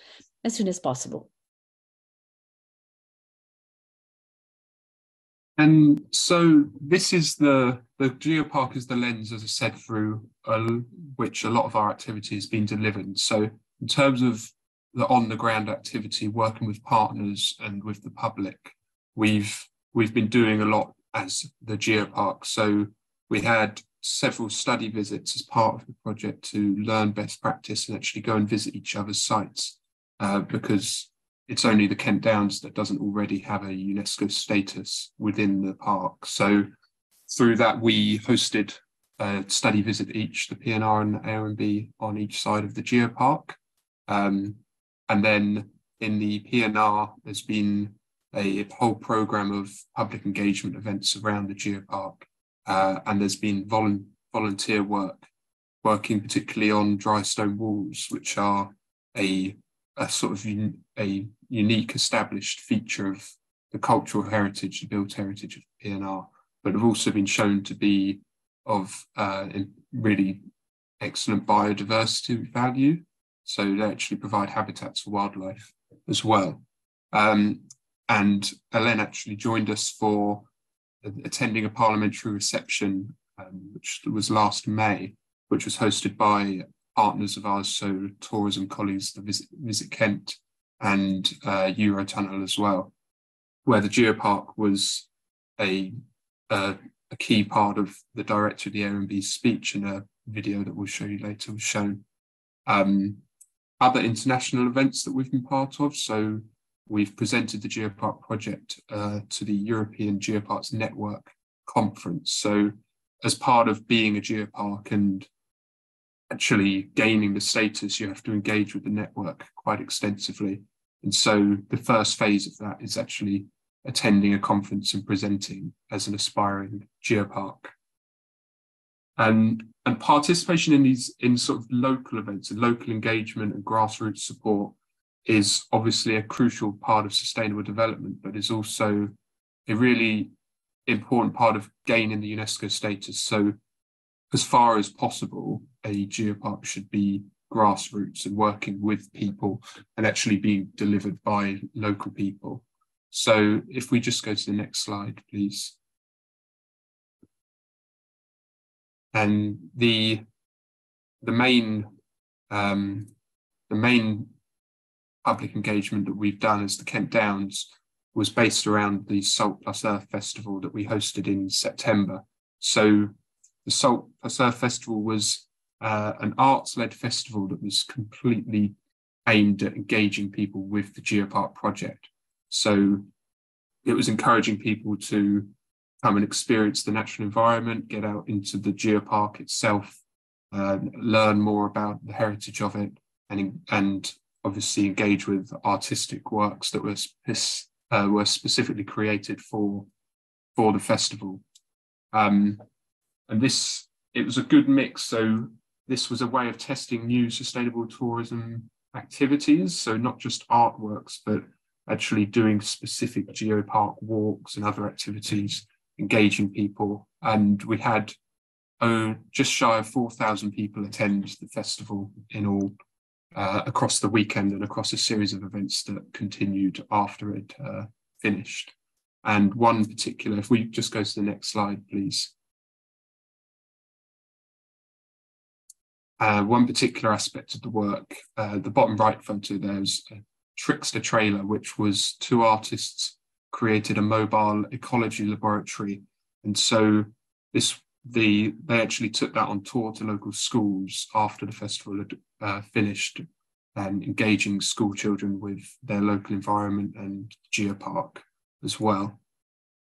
S1: as soon as possible.
S3: And so this is the the geopark is the lens, as I said, through which a lot of our activity has been delivered. So in terms of the on the ground activity, working with partners and with the public, we've we've been doing a lot as the geopark. So we had several study visits as part of the project to learn best practice and actually go and visit each other's sites uh, because it's only the Kent Downs that doesn't already have a UNESCO status within the park. So through that, we hosted a study visit each, the PNR and AONB on each side of the geopark. Um, and then in the PNR, there's been a whole program of public engagement events around the geopark. Uh, and there's been volu volunteer work, working particularly on dry stone walls, which are a, a sort of a unique established feature of the cultural heritage, the built heritage of PNR, but have also been shown to be of uh, really excellent biodiversity value. So they actually provide habitats for wildlife as well. Um, and Ellen actually joined us for attending a parliamentary reception, um, which was last May, which was hosted by partners of ours, so tourism colleagues, the Visit, Visit Kent and uh, Eurotunnel as well, where the geopark was a, a, a key part of the director of the AONB's speech and a video that we'll show you later was shown. Um, other international events that we've been part of. So we've presented the Geopark project uh, to the European Geoparks Network conference. So as part of being a geopark and actually gaining the status, you have to engage with the network quite extensively. And so the first phase of that is actually attending a conference and presenting as an aspiring geopark. And, and participation in these in sort of local events and local engagement and grassroots support is obviously a crucial part of sustainable development, but is also a really important part of gaining the UNESCO status. So as far as possible, a geopark should be grassroots and working with people and actually being delivered by local people. So if we just go to the next slide, please. And the the main um, the main public engagement that we've done as the Kent Downs was based around the Salt Plus Earth Festival that we hosted in September. So the Salt Earth Festival was uh, an arts-led festival that was completely aimed at engaging people with the Geopark project. So it was encouraging people to come and experience the natural environment, get out into the geopark itself, uh, learn more about the heritage of it, and and obviously engage with artistic works that were uh, were specifically created for for the festival. Um, and this it was a good mix. So this was a way of testing new sustainable tourism activities. So not just artworks, but actually doing specific geopark walks and other activities, engaging people. And we had oh, just shy of 4,000 people attend the festival in all uh, across the weekend and across a series of events that continued after it uh, finished. And one particular, if we just go to the next slide, please. Uh, one particular aspect of the work, uh, the bottom right photo, there's a Trickster trailer, which was two artists created a mobile ecology laboratory. And so this the they actually took that on tour to local schools after the festival had uh, finished and engaging school children with their local environment and geopark as well.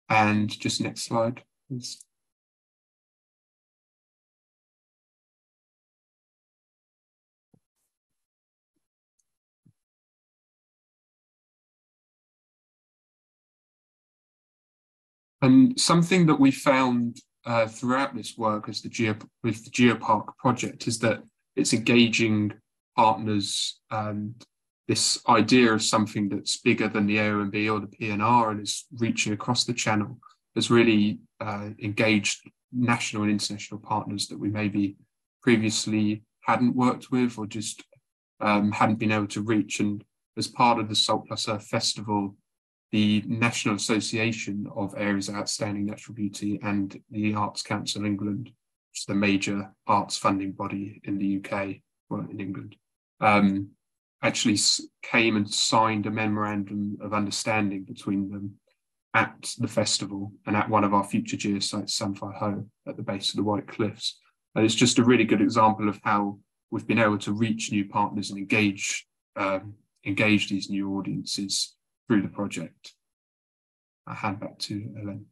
S3: And just next slide, please. And something that we found uh, throughout this work as the Geo, with the Geopark project is that it's engaging partners and this idea of something that's bigger than the AONB or the PNR and is reaching across the channel has really uh, engaged national and international partners that we maybe previously hadn't worked with or just um, hadn't been able to reach. And as part of the Salt Plus Earth Festival, the National Association of Areas of Outstanding Natural Beauty and the Arts Council England, which is the major arts funding body in the UK, well, in England, um, actually came and signed a memorandum of understanding between them at the festival and at one of our future geosites, Samphire Hoe, at the base of the White Cliffs. And it's just a really good example of how we've been able to reach new partners and engage um, engage these new audiences through the project. I hand back to Ellen.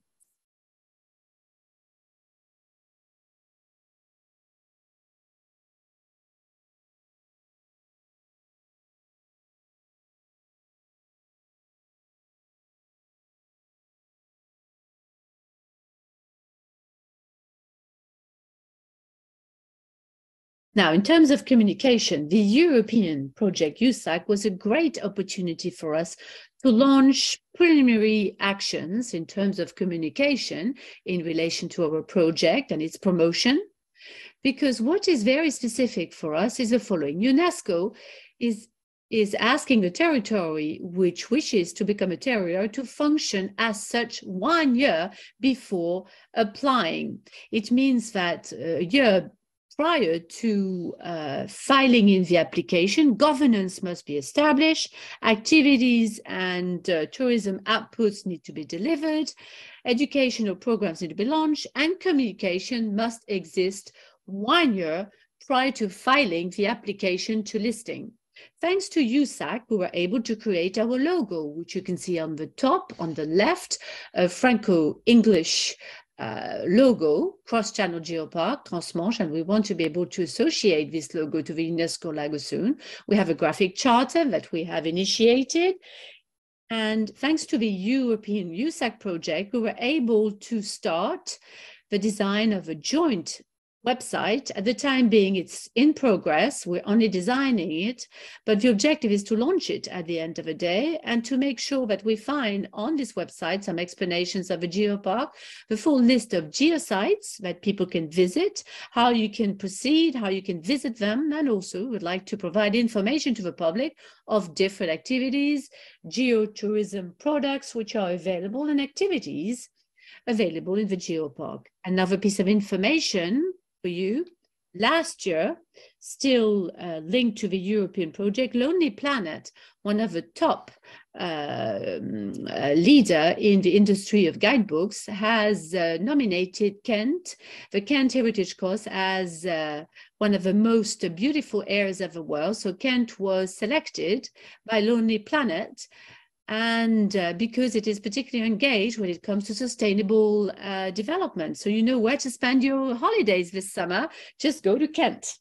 S1: Now, in terms of communication, the European project USAC was a great opportunity for us to launch preliminary actions in terms of communication in relation to our project and its promotion. Because what is very specific for us is the following UNESCO is, is asking a territory which wishes to become a territory to function as such one year before applying. It means that uh, a year prior to uh, filing in the application, governance must be established, activities and uh, tourism outputs need to be delivered, educational programs need to be launched, and communication must exist one year prior to filing the application to listing. Thanks to USAC, we were able to create our logo, which you can see on the top, on the left, a Franco-English uh, logo, cross-channel geopark, Transmanche, and we want to be able to associate this logo to the UNESCO logo soon. We have a graphic charter that we have initiated. And thanks to the European USAC project, we were able to start the design of a joint website. At the time being, it's in progress. We're only designing it, but the objective is to launch it at the end of the day and to make sure that we find on this website some explanations of a geopark, the full list of geosites that people can visit, how you can proceed, how you can visit them, and also would like to provide information to the public of different activities, geotourism products which are available and activities available in the geopark. Another piece of information for you. Last year, still uh, linked to the European project, Lonely Planet, one of the top uh, uh, leader in the industry of guidebooks, has uh, nominated Kent, the Kent Heritage Coast, as uh, one of the most beautiful areas of the world. So Kent was selected by Lonely Planet and uh, because it is particularly engaged when it comes to sustainable uh, development. So you know where to spend your holidays this summer, just go to Kent.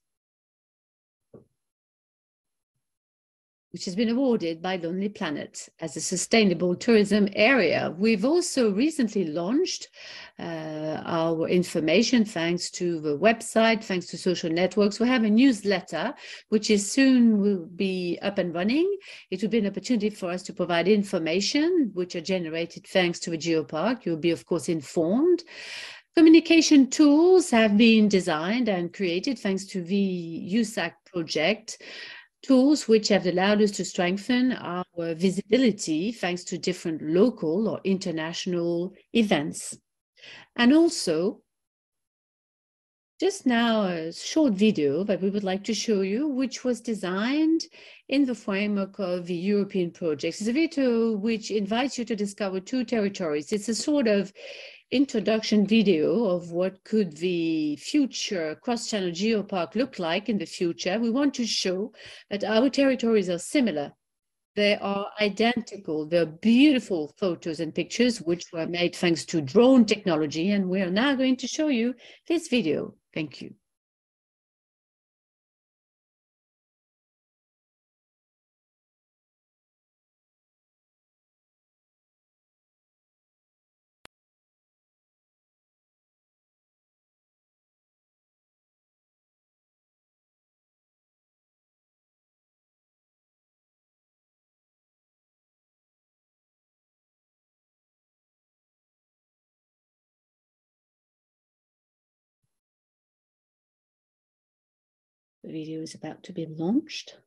S1: Which has been awarded by Lonely Planet as a sustainable tourism area. We've also recently launched uh, our information thanks to the website, thanks to social networks. We have a newsletter, which is soon will be up and running. It will be an opportunity for us to provide information, which are generated thanks to the Geopark. You'll be, of course, informed. Communication tools have been designed and created thanks to the USAC project tools which have allowed us to strengthen our visibility thanks to different local or international events. And also, just now a short video that we would like to show you, which was designed in the framework of the European projects. It's a video which invites you to discover two territories. It's a sort of introduction video of what could the future cross-channel geopark look like in the future, we want to show that our territories are similar. They are identical. They're beautiful photos and pictures, which were made thanks to drone technology. And we are now going to show you this video. Thank you. Video is about to be launched.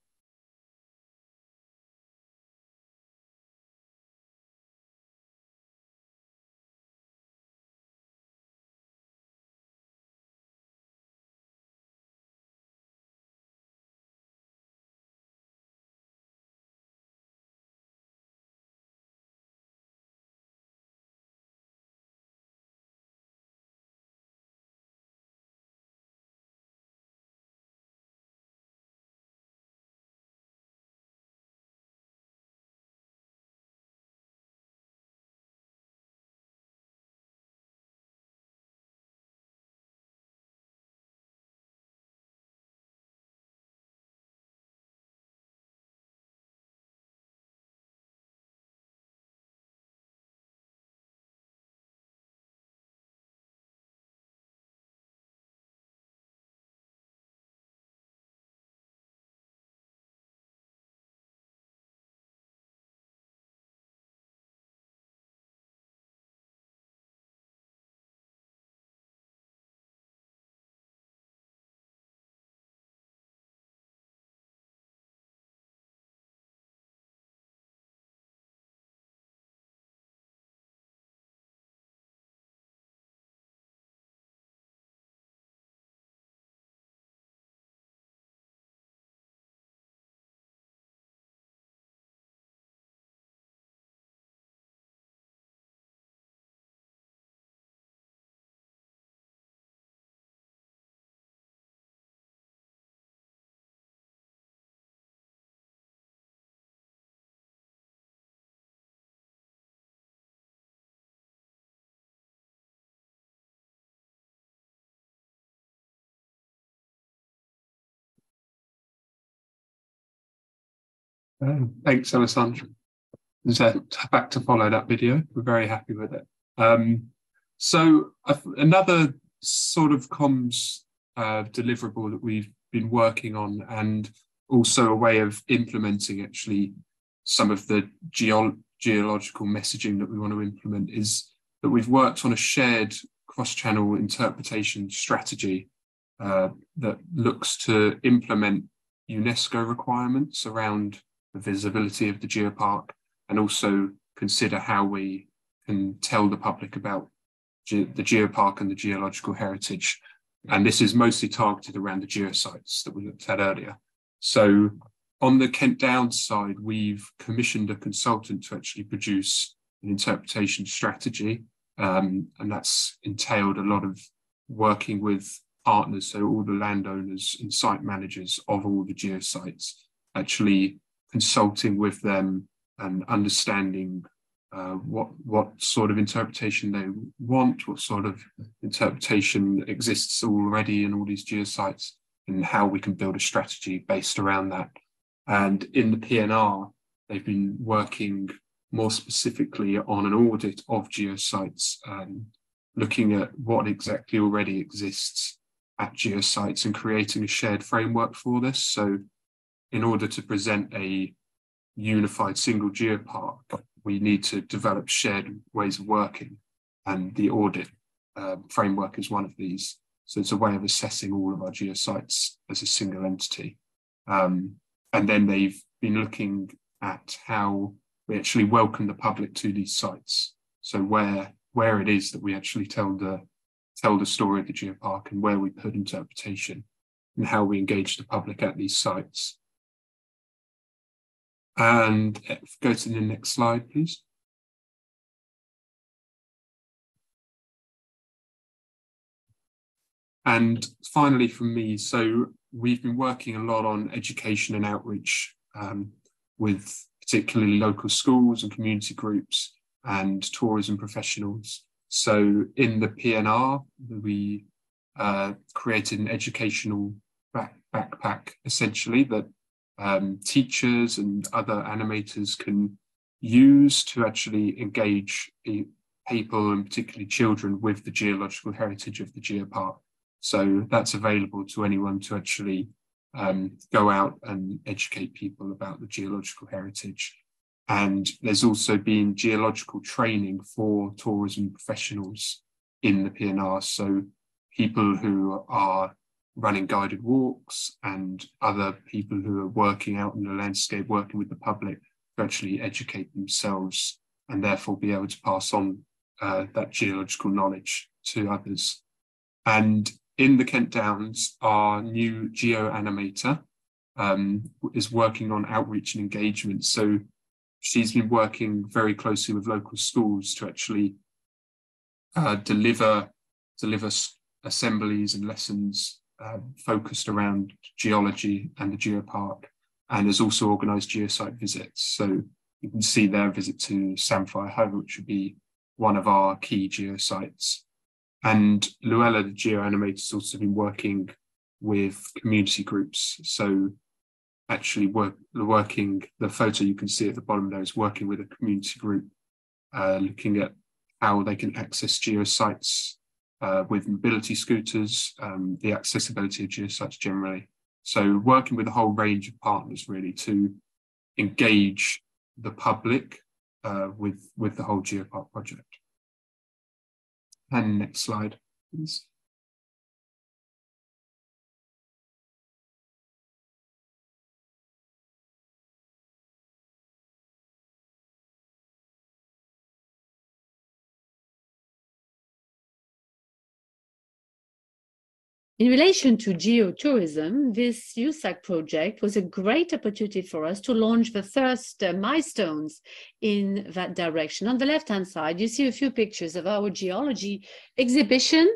S3: Um, thanks, Alessandra. So back to follow that video. We're very happy with it. Um, so another sort of comms uh, deliverable that we've been working on and also a way of implementing actually some of the geo geological messaging that we want to implement is that we've worked on a shared cross-channel interpretation strategy uh, that looks to implement UNESCO requirements around visibility of the geopark and also consider how we can tell the public about ge the geopark and the geological heritage. And this is mostly targeted around the geosites that we looked at earlier. So on the Kent Downs side, we've commissioned a consultant to actually produce an interpretation strategy. Um, and that's entailed a lot of working with partners, so all the landowners and site managers of all the geosites, actually consulting with them and understanding uh, what what sort of interpretation they want, what sort of interpretation exists already in all these geosites, and how we can build a strategy based around that. And in the PNR, they've been working more specifically on an audit of geosites, um, looking at what exactly already exists at geosites and creating a shared framework for this. So in order to present a unified single geopark, we need to develop shared ways of working. And the audit uh, framework is one of these. So it's a way of assessing all of our geosites as a single entity. Um, and then they've been looking at how we actually welcome the public to these sites. So where where it is that we actually tell the tell the story of the geopark and where we put interpretation and how we engage the public at these sites. And go to the next slide, please. And finally, from me, so we've been working a lot on education and outreach um, with particularly local schools and community groups and tourism professionals. So in the PNR, we uh, created an educational back backpack essentially that um, teachers and other animators can use to actually engage people and particularly children with the geological heritage of the geopark. So that's available to anyone to actually um, go out and educate people about the geological heritage. And there's also been geological training for tourism professionals in the PNR. So people who are running guided walks and other people who are working out in the landscape, working with the public to actually educate themselves and therefore be able to pass on uh, that geological knowledge to others. And in the Kent Downs, our new geo animator um, is working on outreach and engagement. So she's been working very closely with local schools to actually uh, deliver deliver assemblies and lessons uh, focused around geology and the geopark, and has also organised geosite visits. So you can see their visit to Samphire Hoe, which would be one of our key geosites. And Luella, the geo animator, has also been working with community groups. So actually work, working, the photo you can see at the bottom there is working with a community group, uh, looking at how they can access geosites uh, with mobility scooters, um, the accessibility of geosites generally. So working with a whole range of partners really to engage the public uh, with, with the whole Geopark project. And next slide, please.
S1: In relation to geotourism, this USAC project was a great opportunity for us to launch the first uh, milestones in that direction. On the left-hand side, you see a few pictures of our geology exhibition.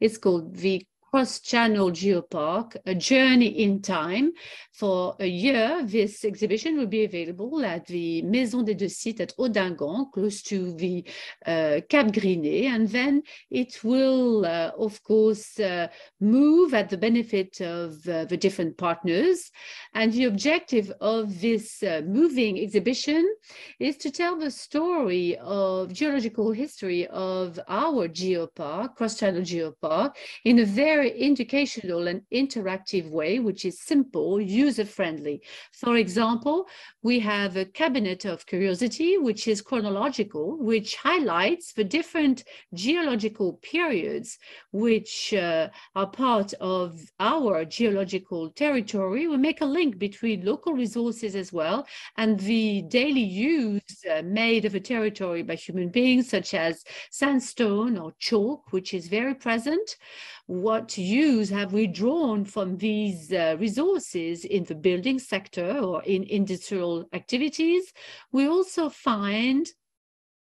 S1: It's called the Cross Channel Geopark, a journey in time, For a year, this exhibition will be available at the Maison des Deux Sites at Audinghen, close to the uh, Cap Gris-Nez, and then it will, uh, of course, uh, move at the benefit of uh, the different partners. And the objective of this uh, moving exhibition is to tell the story of geological history of our geopark, Cross-Channel Geopark, in a very educational and interactive way, which is simple, user-friendly. For example, we have a cabinet of curiosity, which is chronological, which highlights the different geological periods which uh, are part of our geological territory. We make a link between local resources as well and the daily use uh, made of a territory by human beings, such as sandstone or chalk, which is very present what use have we drawn from these uh, resources in the building sector or in industrial activities? We also find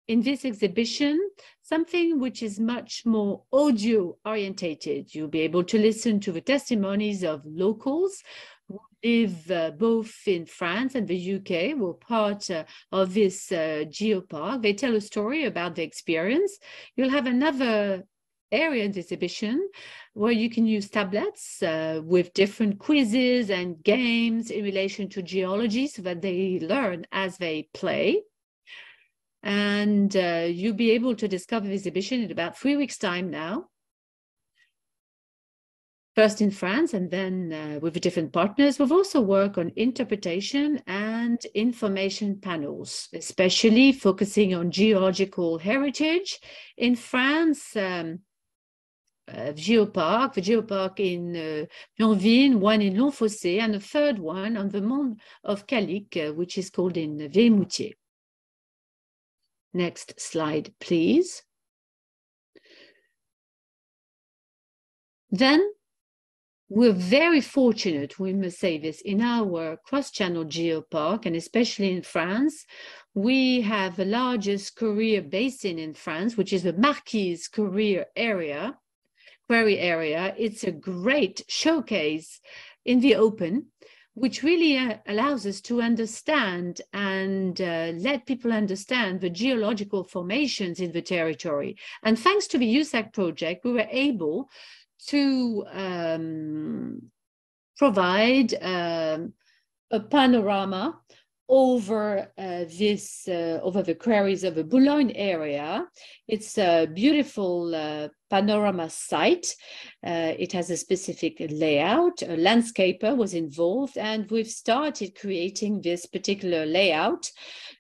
S1: in this exhibition something which is much more audio orientated. You'll be able to listen to the testimonies of locals who live uh, both in France and the UK, were part uh, of this uh, geopark. They tell a story about the experience. You'll have another area in the exhibition where you can use tablets uh, with different quizzes and games in relation to geology so that they learn as they play. And uh, you'll be able to discover the exhibition in about three weeks' time now. First in France and then uh, with different partners. We've also worked on interpretation and information panels, especially focusing on geological heritage. In France, um, geopark, the geopark in uh, one in Longfossé, and a third one on the Mont of Calic, uh, which is called in Vieil-Moutier. Next slide, please. Then we're very fortunate, we must say this, in our cross-channel geopark, and especially in France, we have the largest career basin in France, which is the Marquise career area, quarry area. It's a great showcase in the open, which really uh, allows us to understand and uh, let people understand the geological formations in the territory. And thanks to the USAC project, we were able to um, provide um, a panorama over uh, this uh, over the quarries of the Boulogne area. It's a beautiful uh, panorama site. Uh, it has a specific layout. A landscaper was involved, and we've started creating this particular layout,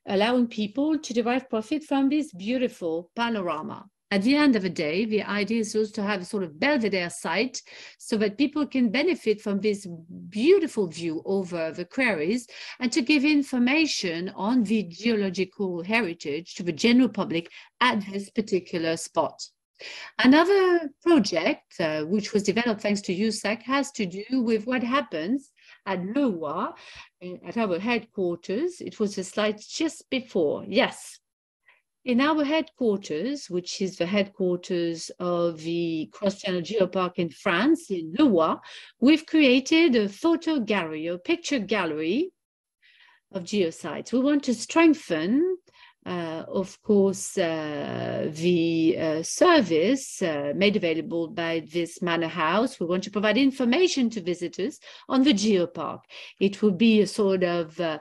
S1: allowing people to derive profit from this beautiful panorama at the end of the day, the idea is also to have a sort of Belvedere site so that people can benefit from this beautiful view over the quarries and to give information on the geological heritage to the general public at this particular spot. Another project, uh, which was developed thanks to USAC, has to do with what happens at Le Wast, at our headquarters. It was a slide just before. Yes, in our headquarters, which is the headquarters of the Cross-Channel Geopark in France, in Le Wast, we've created a photo gallery, a picture gallery of geosites. We want to strengthen, uh, of course, uh, the uh, service uh, made available by this manor house. We want to provide information to visitors on the geopark. It will be a sort of uh,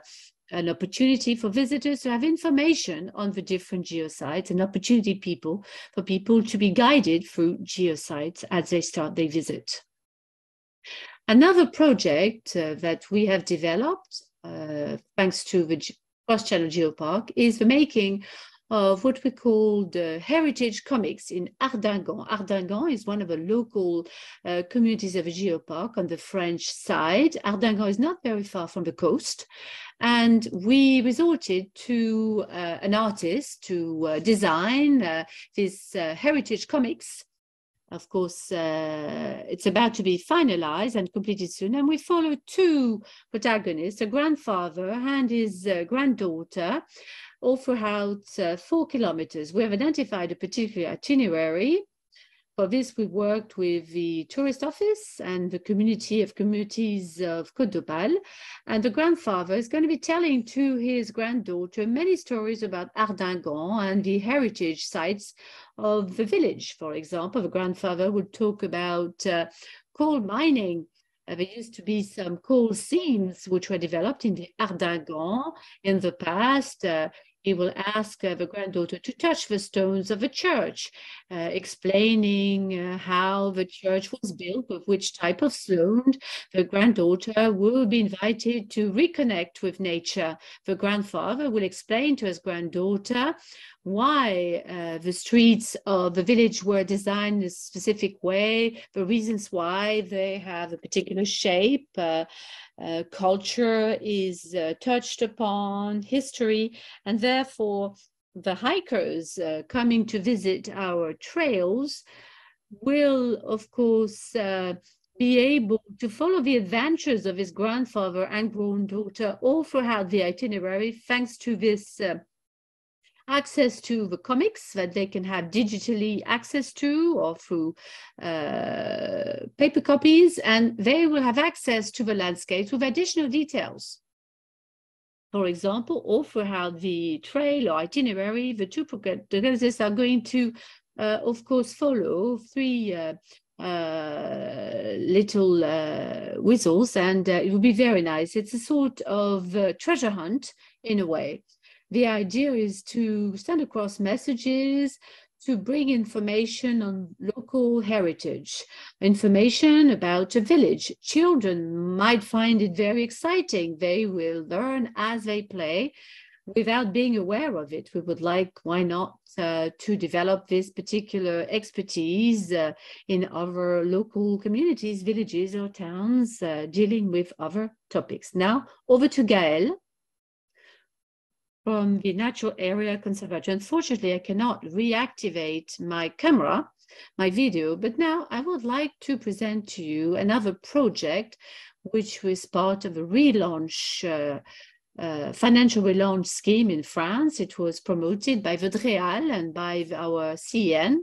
S1: an opportunity for visitors to have information on the different geosites, an opportunity people for people to be guided through geosites as they start their visit. Another project uh, that we have developed, thanks to the Cross-Channel Geopark, is the making of what we call the heritage comics in Hardinghen. Hardinghen is one of the local uh, communities of a geopark on the French side. Hardinghen is not very far from the coast. And we resorted to uh, an artist to uh, design uh, this uh, heritage comics of course, uh, it's about to be finalized and completed soon. And we follow two protagonists, a grandfather and his uh, granddaughter, all throughout uh, four kilometers. We have identified a particular itinerary For this, we worked with the tourist office and the community of communities of Côte d'Opale. And the grandfather is going to be telling to his granddaughter many stories about Hardinghen and the heritage sites of the village. For example, the grandfather would talk about uh, coal mining. Uh, there used to be some coal seams which were developed in the Hardinghen in the past. Uh, he will ask uh, the granddaughter to touch the stones of a church, uh, explaining uh, how the church was built, with which type of stone. The granddaughter will be invited to reconnect with nature. The grandfather will explain to his granddaughter why uh, the streets of the village were designed in a specific way, the reasons why they have a particular shape, uh, uh, culture is uh, touched upon, history, and therefore the hikers uh, coming to visit our trails will, of course, uh, be able to follow the adventures of his grandfather and granddaughter all throughout the itinerary, thanks to this access to the comics that they can have digitally access to or through uh, paper copies, and they will have access to the landscapes with additional details. For example, all throughout the trail or itinerary, the two protagonists are going to, uh, of course, follow three uh, uh, little uh, whistles, and uh, it will be very nice. It's a sort of uh, treasure hunt in a way. The idea is to send across messages, to bring information on local heritage, information about a village. Children might find it very exciting. They will learn as they play without being aware of it. We would like, why not, uh, to develop this particular expertise uh, in other local communities, villages, or towns uh, dealing with other topics. Now, over to Gaëlle from the Natural Area Conservatory. Unfortunately, I cannot reactivate my camera, my video, but now I would like to present to you another project which was part of a relaunch uh, uh, financial relaunch scheme in France. It was promoted by VEDREAL and by our CEN.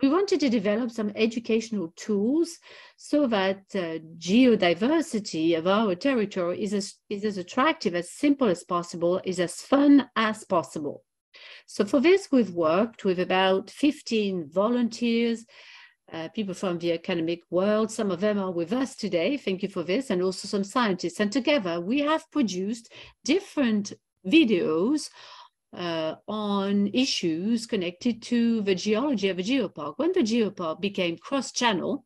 S1: We wanted to develop some educational tools so that uh, geodiversity of our territory is as, is as attractive, as simple as possible, is as fun as possible. So for this, we've worked with about 15 volunteers uh, people from the academic world. Some of them are with us today. Thank you for this. And also some scientists. And together we have produced different videos uh, on issues connected to the geology of a geopark. When the geopark became cross-channel,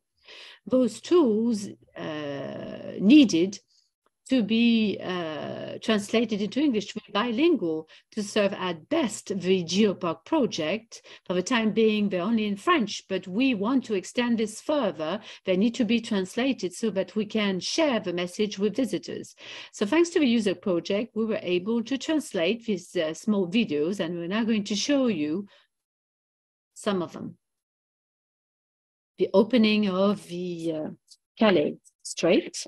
S1: those tools uh, needed to be uh, translated into English to be bilingual to serve at best the Geopark project. For the time being, they're only in French, but we want to extend this further. They need to be translated so that we can share the message with visitors. So thanks to the USAC project, we were able to translate these uh, small videos, and we're now going to show you some of them. The opening of the uh, Calais Strait.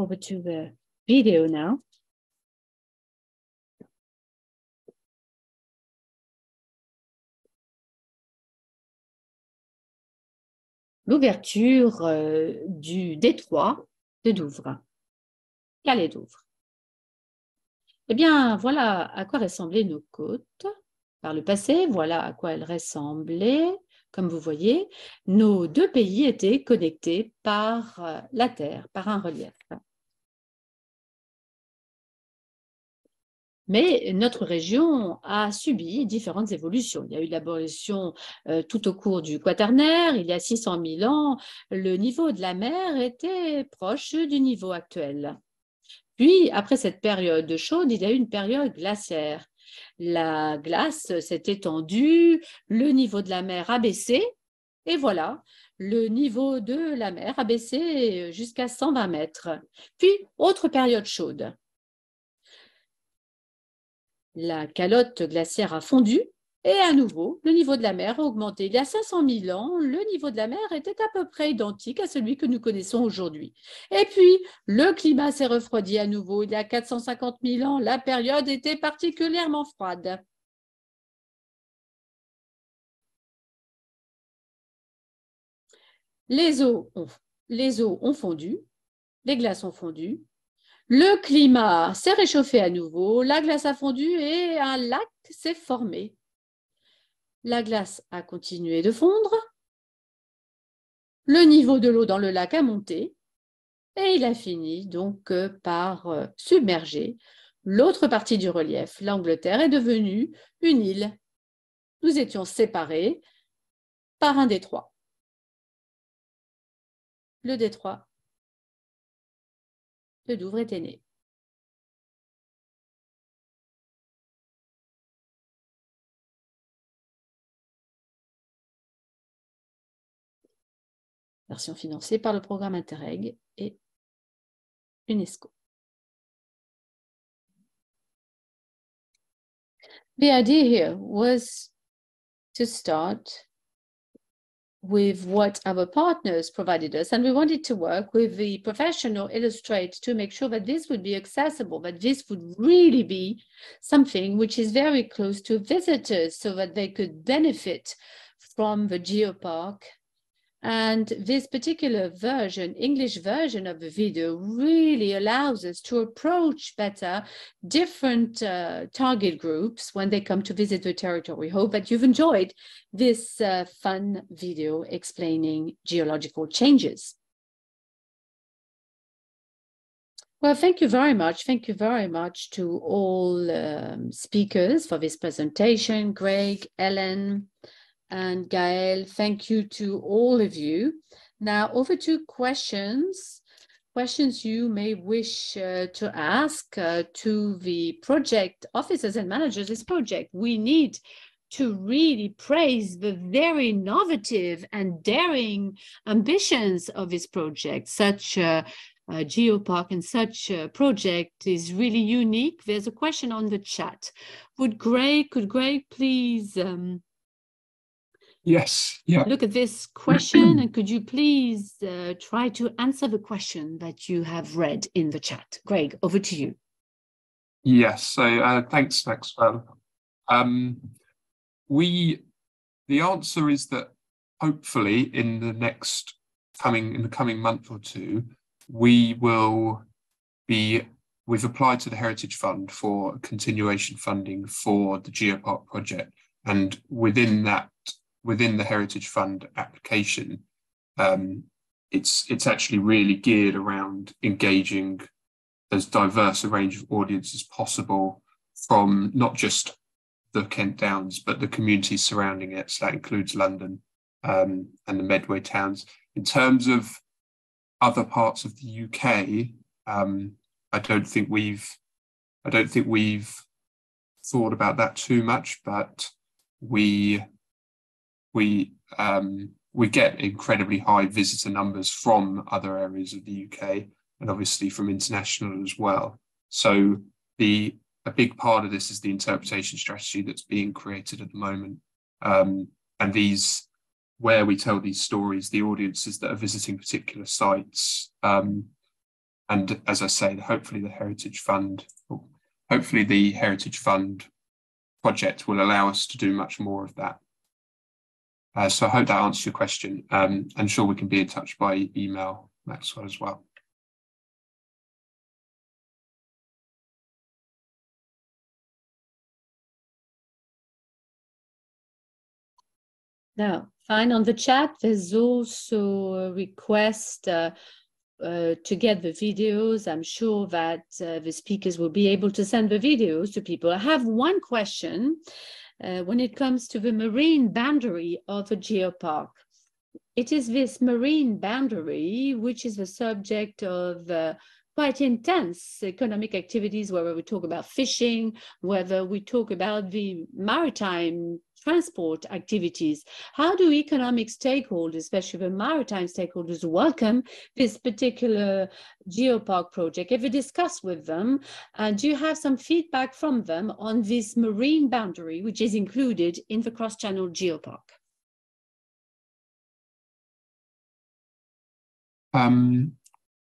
S1: Over to the video now. L'ouverture euh, du détroit de Douvres, Calais Douvres. Eh bien, voilà à quoi ressemblaient nos côtes par le passé, voilà à quoi elles ressemblaient comme vous voyez, nos deux pays étaient connectés par euh, la Terre, par un relief. Mais notre région a subi différentes évolutions. Il y a eu l'évolution euh, tout au cours du Quaternaire. Il y a 600 000 ans, le niveau de la mer était proche du niveau actuel. Puis, après cette période chaude, il y a eu une période glaciaire. La glace s'est étendue, le niveau de la mer a baissé, et voilà, le niveau de la mer a baissé jusqu'à 120 mètres. Puis, autre période chaude la calotte glaciaire a fondu Et à nouveau, le niveau de la mer a augmenté. Il y a 500 000 ans, le niveau de la mer était à peu près identique à celui que nous connaissons aujourd'hui. Et puis, le climat s'est refroidi à nouveau. Il y a 450 000 ans, la période était particulièrement froide. Les eaux ont, les eaux ont fondu, les glaces ont fondu, le climat s'est réchauffé à nouveau, la glace a fondu et un lac s'est formé. La glace a continué de fondre, le niveau de l'eau dans le lac a monté et il a fini donc euh, par euh, submerger l'autre partie du relief. L'Angleterre est devenue une île. Nous étions séparés par un détroit. Le détroit de Douvres était né. version financée par le programme Interreg et UNESCO. The idea here was to start with what our partners provided us, and we wanted to work with the professional illustrate to make sure that this would be accessible, that this would really be something which is very close to visitors so that they could benefit from the geopark and this particular version, English version of the video really allows us to approach better different uh, target groups when they come to visit the territory. Hope that you've enjoyed this uh, fun video explaining geological changes. Well, thank you very much. Thank you very much to all um, speakers for this presentation, Greg, Ellen, and Gaëlle. Thank you to all of you. Now over to questions. Questions you may wish uh, to ask uh, to the project officers and managers this project. We need to really praise the very innovative and daring ambitions of this project. Such a, a geopark and such a project is really unique. There's a question on the chat. Would Greg, could Greg please um,
S3: Yes, yeah.
S1: Look at this question, and could you please uh, try to answer the question that you have read in the chat? Greg, over to you.
S3: Yes, so uh, thanks, Maxwell. Um, we, the answer is that hopefully in the next coming, in the coming month or two, we will be, we've applied to the Heritage Fund for continuation funding for the Geopark project. And within that within the Heritage Fund application, um, it's it's actually really geared around engaging as diverse a range of audience as possible from not just the Kent Downs, but the communities surrounding it. So that includes London um, and the Medway towns. In terms of other parts of the UK, um, I don't think we've I don't think we've thought about that too much, but we we um, we get incredibly high visitor numbers from other areas of the UK and obviously from international as well. So the a big part of this is the interpretation strategy that's being created at the moment. Um, and these where we tell these stories, the audiences that are visiting particular sites. Um, and as I say, hopefully the Heritage Fund, hopefully the Heritage Fund project will allow us to do much more of that. Uh, so I hope that answers your question. Um, and sure we can be in touch by email, Maxwell, as well.
S1: Now, fine. On the chat, there's also a request uh, uh, to get the videos. I'm sure that uh, the speakers will be able to send the videos to people. I have one question uh, when it comes to the marine boundary of a geopark. It is this marine boundary which is the subject of uh, quite intense economic activities, whether we talk about fishing, whether we talk about the maritime transport activities. How do economic stakeholders, especially the maritime stakeholders, welcome this particular geopark project? Have you discussed with them? And do you have some feedback from them on this marine boundary, which is included in the cross-channel geopark?
S3: Um,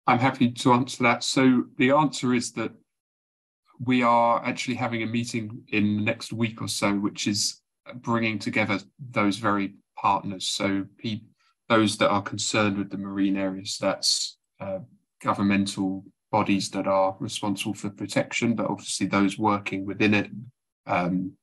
S3: I'm happy to answer that. So the answer is that we are actually having a meeting in the next week or so, which is bringing together those very partners. So those that are concerned with the marine areas, that's uh, governmental bodies that are responsible for protection, but obviously those working within it, um,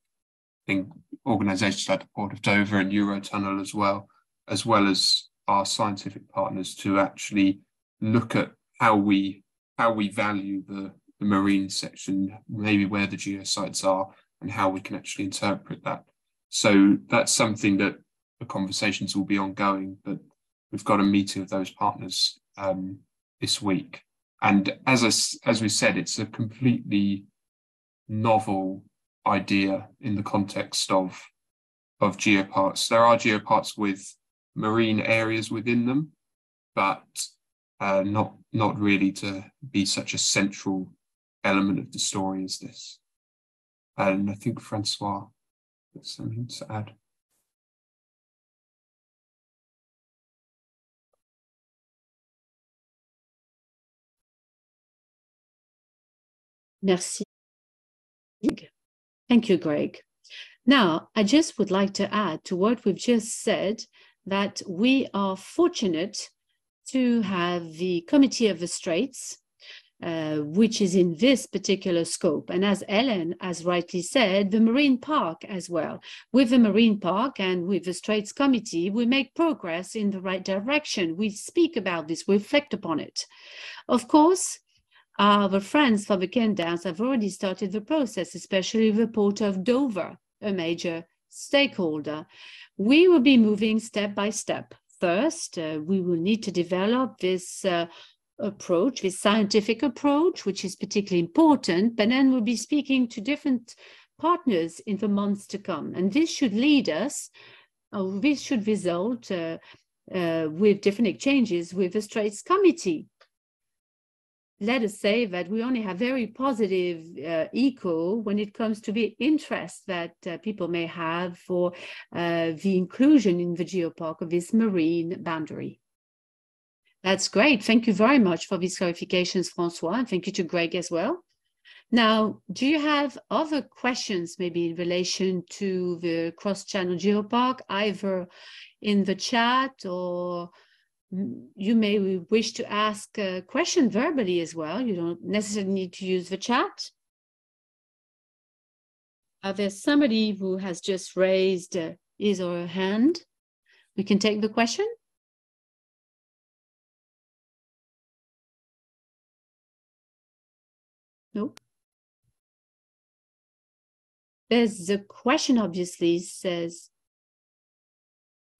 S3: in organisations like the Port of Dover and Eurotunnel as well, as well as our scientific partners to actually look at how we how we value the, the marine section, maybe where the geosites are, and how we can actually interpret that. So that's something that the conversations will be ongoing, but we've got a meeting of those partners um, this week. And as I, as we said, it's a completely novel idea in the context of of geoparks. There are geoparks with marine areas within them, but uh, not not really to be such a central element of the story as this. And I think Francois something to add.
S1: Merci. Thank you, Greg. Now, I just would like to add to what we've just said that we are fortunate to have the Committee of the Straits, uh, which is in this particular scope. And as Ellen has rightly said, the Marine Park as well. With the Marine Park and with the Straits Committee, we make progress in the right direction. We speak about this, we reflect upon it. Of course, our friends from the Kent Downs have already started the process, especially the Port of Dover, a major stakeholder we will be moving step by step. First, uh, we will need to develop this uh, approach, this scientific approach, which is particularly important, but then we'll be speaking to different partners in the months to come. And this should lead us, uh, this should result uh, uh, with different exchanges with the Straits Committee let us say that we only have very positive uh, echo when it comes to the interest that uh, people may have for uh, the inclusion in the geopark of this marine boundary. That's great. Thank you very much for these clarifications, Francois, and thank you to Greg as well. Now, do you have other questions maybe in relation to the cross-channel geopark, either in the chat or you may wish to ask a question verbally as well. You don't necessarily need to use the chat. Are there somebody who has just raised uh, his or her hand? We can take the question. No. There's a question, obviously, says,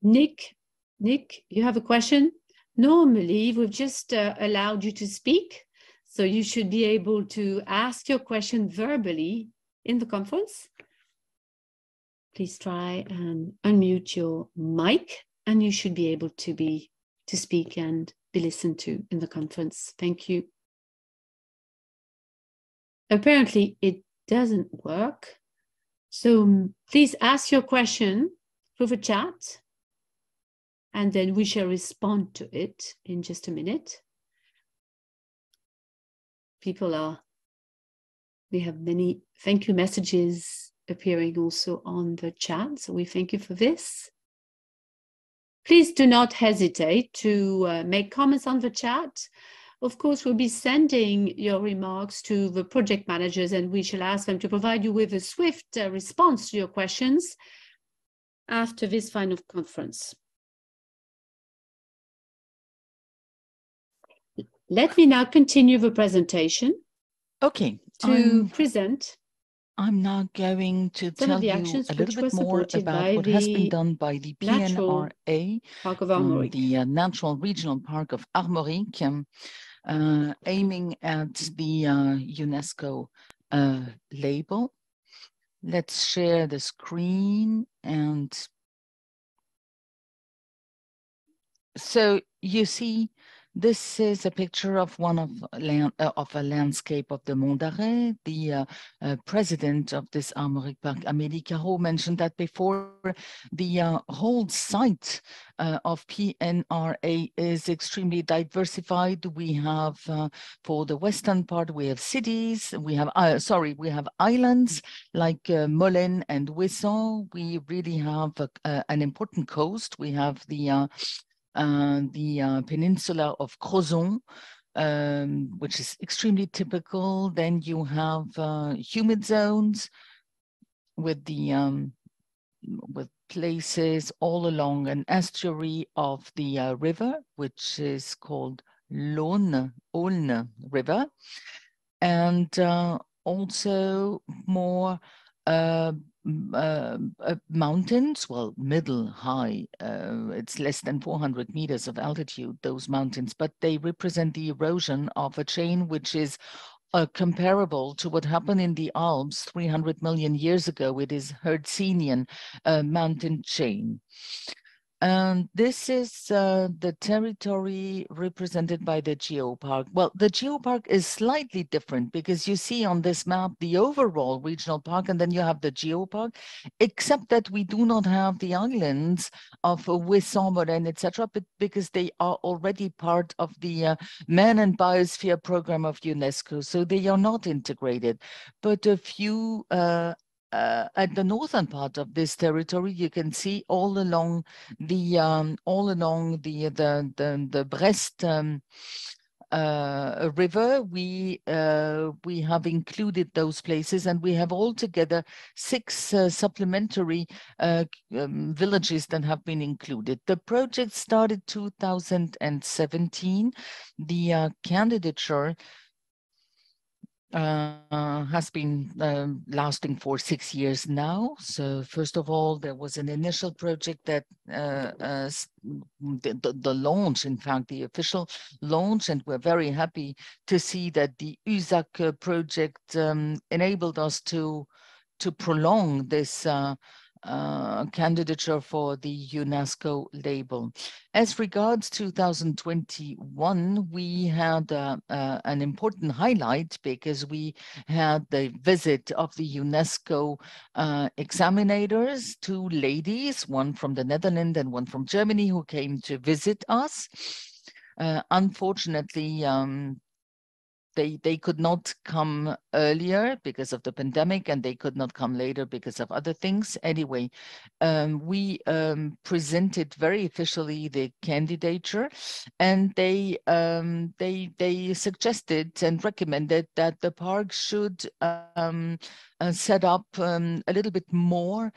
S1: Nick Nick, you have a question? Normally, we've just uh, allowed you to speak, so you should be able to ask your question verbally in the conference. Please try and unmute your mic, and you should be able to be to speak and be listened to in the conference. Thank you. Apparently, it doesn't work. So please ask your question through the chat and then we shall respond to it in just a minute. People are, we have many thank you messages appearing also on the chat, so we thank you for this. Please do not hesitate to uh, make comments on the chat. Of course, we'll be sending your remarks to the project managers and we shall ask them to provide you with a swift uh, response to your questions after this final conference. Let me now continue the presentation.
S4: Okay.
S1: To I'm, present.
S4: I'm now going to tell you a little bit more about what has been done by the PNRA, the uh, Natural Regional Park of Armorique, um, aiming at the uh, UNESCO uh, label. let's share the screen and so you see this is a picture of one of land, uh, of a landscape of the Mont d'Arrée. The uh, uh, president of this Armorique Park, Amélie Carreau, mentioned that before. The uh, whole site uh, of PNRA is extremely diversified. We have, uh, for the western part, we have cities. We have, sorry, we have islands like Molène and Ouessant. We really have an important coast. We have the the uh, peninsula of Crozon, um, which is extremely typical. Then you have uh, humid zones with the um, with places all along an estuary of the uh, river, which is called Lone Aulne River, and uh, also more uh, uh, uh, mountains, well, middle high, uh, it's less than 400 meters of altitude, those mountains, but they represent the erosion of a chain which is uh, comparable to what happened in the Alps 300 million years ago. It is Hercynian uh, mountain chain. And this is uh, the territory represented by the geopark. Well, the geopark is slightly different because you see on this map the overall regional park, and then you have the geopark, except that we do not have the islands of Molène, etc., but because they are already part of the uh, Man and Biosphere program of UNESCO, so they are not integrated. But a few uh, uh, at the northern part of this territory, you can see all along the um, all along the the the, the Brest um, uh, river, we uh, we have included those places, and we have altogether six uh, supplementary uh, um, villages that have been included. The project started 2017. The uh, candidature uh, has been um, lasting for six years now. So first of all, there was an initial project that uh, uh, the, the, the, launch, in fact, the official launch, and we're very happy to see that the USAC uh, project um, enabled us to to prolong this uh, candidature for the UNESCO label. As regards 2021, we had uh, uh, an important highlight because we had the visit of the UNESCO uh, examinators, two ladies, one from the Netherlands and one from Germany, who came to visit us. Uh, unfortunately, um, they they could not come earlier because of the pandemic and they could not come later because of other things. Anyway um, we um, presented very officially the candidature and they um, they they suggested and recommended that the park should um, uh, set up um, a little bit more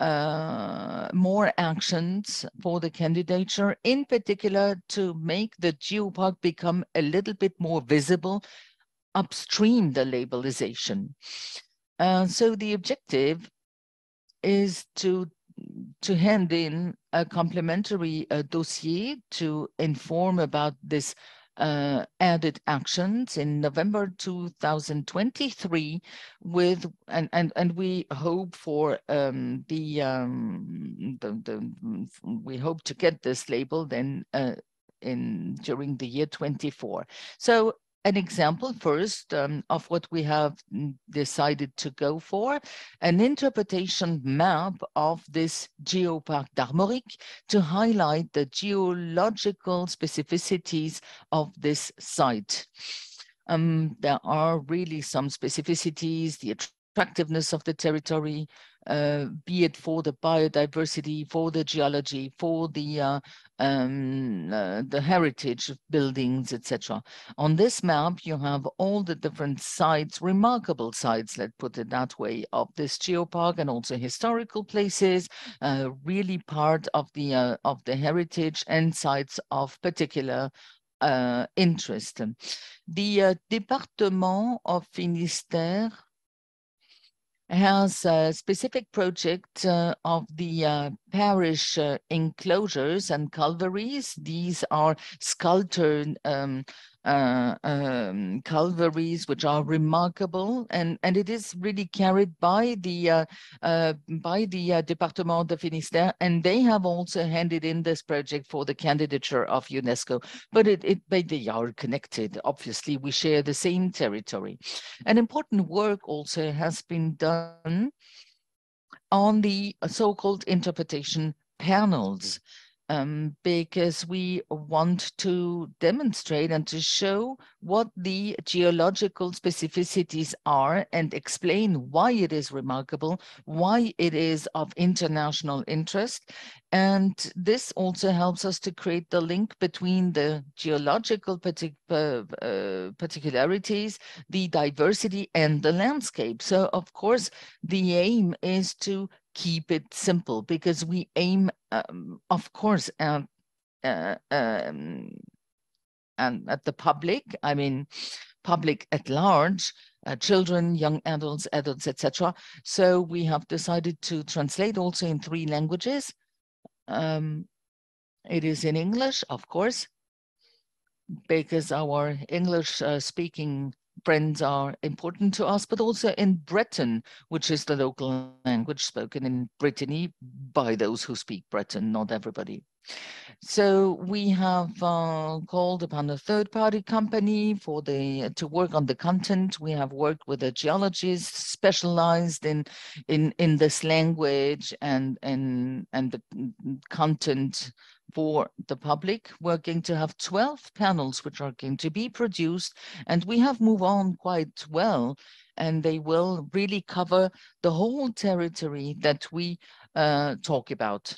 S4: uh, more actions for the candidature, in particular to make the geopark become a little bit more visible upstream the labelization. Uh, so the objective is to to hand in a complementary uh, dossier to inform about this uh, added actions in November 2023 with and and and we hope for um, the, um, the, the we hope to get this label then uh, in during the year 24 so an example first um, of what we have mm, decided to go for, an interpretation map of this Geopark d'Armorique to highlight the geological specificities of this site. Um, there are really some specificities, the attractiveness of the territory, uh, be it for the biodiversity, for the geology, for the uh, um, uh, the heritage of buildings, etc. On this map, you have all the different sites, remarkable sites, let's put it that way, of this geopark, and also historical places, uh, really part of the uh, of the heritage and sites of particular uh, interest. The uh, Département of Finistère has a specific project uh, of the uh, parish uh, enclosures and calvaries. These are sculpted um, uh, um, calvaries, which are remarkable, and and it is really carried by the uh, uh, by the uh, Département de Finistère, and they have also handed in this project for the candidature of UNESCO. But it it but they are connected. Obviously, we share the same territory. An important work also has been done on the so-called interpretation panels um, because we want to demonstrate and to show what the geological specificities are and explain why it is remarkable, why it is of international interest. And this also helps us to create the link between the geological partic uh, uh, particularities, the diversity, and the landscape. So, of course, the aim is to keep it simple because we aim, um, of course, at, uh, um, and at the public. I mean, public at large, uh, children, young adults, adults, etc. So we have decided to translate also in three languages. Um, it is in English, of course, because our English uh, speaking friends are important to us, but also in Breton, which is the local language spoken in Brittany by those who speak Breton, not everybody. So we have uh, called upon a third-party company for the to work on the content. We have worked with a geologist specialized in in in this language and and and the content for the public. We're going to have 12 panels which are going to be produced, and we have moved on quite well, and they will really cover the whole territory that we uh, talk about.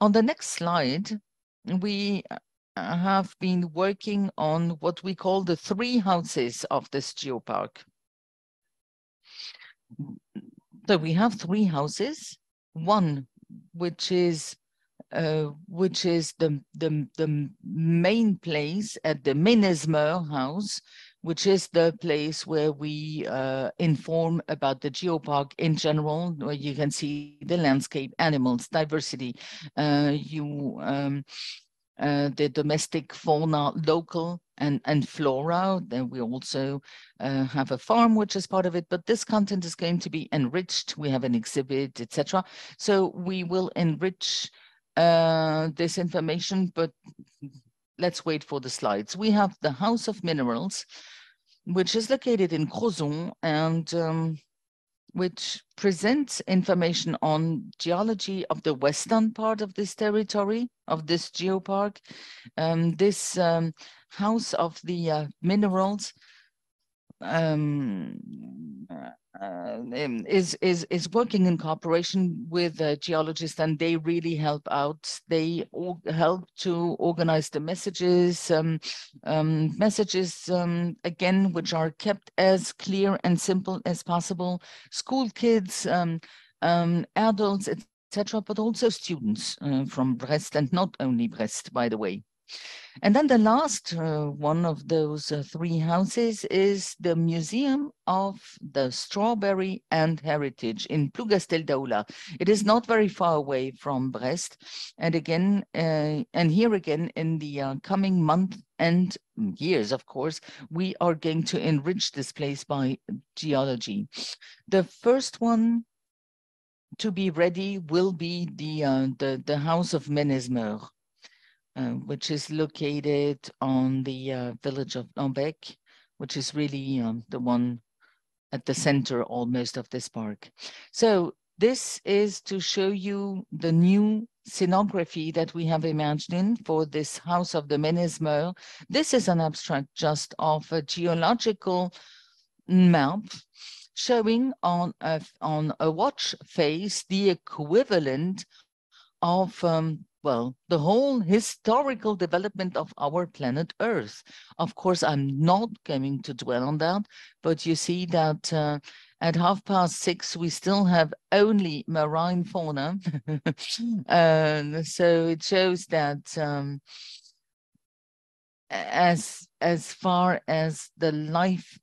S4: On the next slide, we uh, have been working on what we call the three houses of this geopark. So we have three houses, one which is uh, which is the, the, the main place at the Menez Meur house, which is the place where we uh, inform about the geopark in general, where you can see the landscape, animals, diversity. Uh, you um, uh, the domestic fauna, local and, and flora. Then we also uh, have a farm, which is part of it, but this content is going to be enriched. We have an exhibit, etc. So we will enrich uh, this information, but let's wait for the slides. We have the House of Minerals, which is located in Crozon and um, which presents information on geology of the western part of this territory, of this geopark. Um, this um, House of the uh, Minerals um, uh, um, is is is working in cooperation with geologists, and they really help out. They help to organize the messages, um, um, messages um, again, which are kept as clear and simple as possible. School kids, um, adults, etc., but also students uh, from Brest, and not only Brest, by the way. And then the last uh, one of those uh, three houses is the Museum of the Strawberry and Heritage in Plougastel-Daoulas. It is not very far away from Brest. And again, uh, and here again in the uh, coming month and years, of course, we are going to enrich this place by geology. The first one to be ready will be the uh, the, the House of Menez Meur. Uh, which is located on the uh, village of Hanvec, which is really um, the one at the center almost of this park. So this is to show you the new scenography that we have imagined for this House of the Menez Meur. This is an abstract just of a geological map showing on a, on a watch face the equivalent of um, well, the whole historical development of our planet Earth. Of course, I'm not going to dwell on that, but you see that uh, at half past six, we still have only marine fauna. so it shows that um, as, as far as the life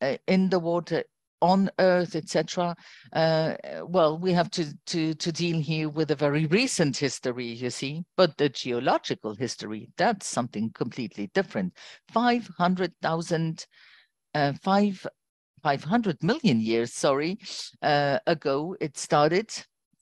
S4: uh, in the water on Earth, etc. Uh, well, we have to, to, to deal here with a very recent history, you see, but the geological history, that's something completely different. 500,000, uh, five, 500 million years, sorry, uh, ago it started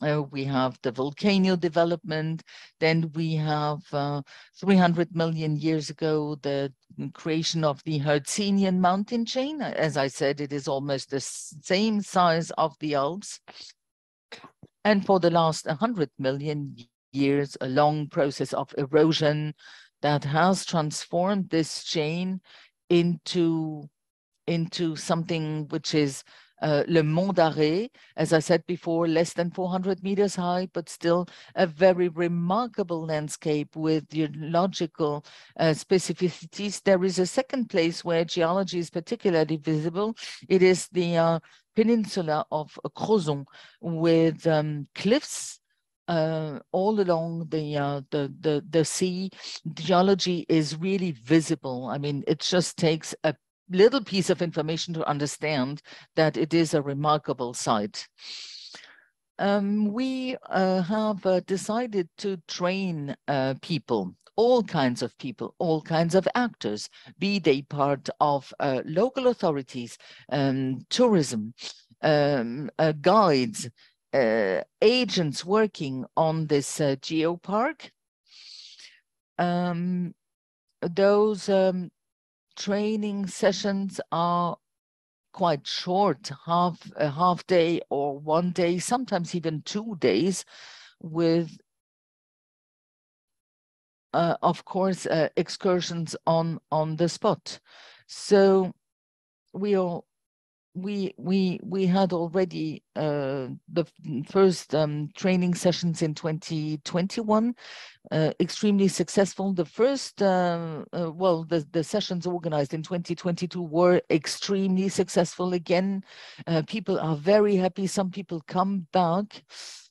S4: uh, we have the volcano development. Then we have uh, 300 million years ago, the creation of the Hercynian mountain chain. As I said, it is almost the same size of the Alps. And for the last 100 million years, a long process of erosion that has transformed this chain into, into something which is uh, Le Mont d'Arrée, as I said before, less than 400 meters high, but still a very remarkable landscape with geological uh, specificities. There is a second place where geology is particularly visible. It is the uh, peninsula of Crozon with um, cliffs uh, all along the, uh, the the the sea. Geology is really visible. I mean, it just takes a little piece of information to understand that it is a remarkable site. Um, we uh, have uh, decided to train uh, people, all kinds of people, all kinds of actors, be they part of uh, local authorities, um, tourism, um, uh, guides, uh, agents working on this geopark. Um, those um, training sessions are quite short, half a half day or one day, sometimes even two days, with uh, of course uh, excursions on on the spot. So we all we we we had already uh, the first um, training sessions in 2021 uh, extremely successful. The first uh, uh, well the the sessions organized in 2022 were extremely successful again. Uh, people are very happy. Some people come back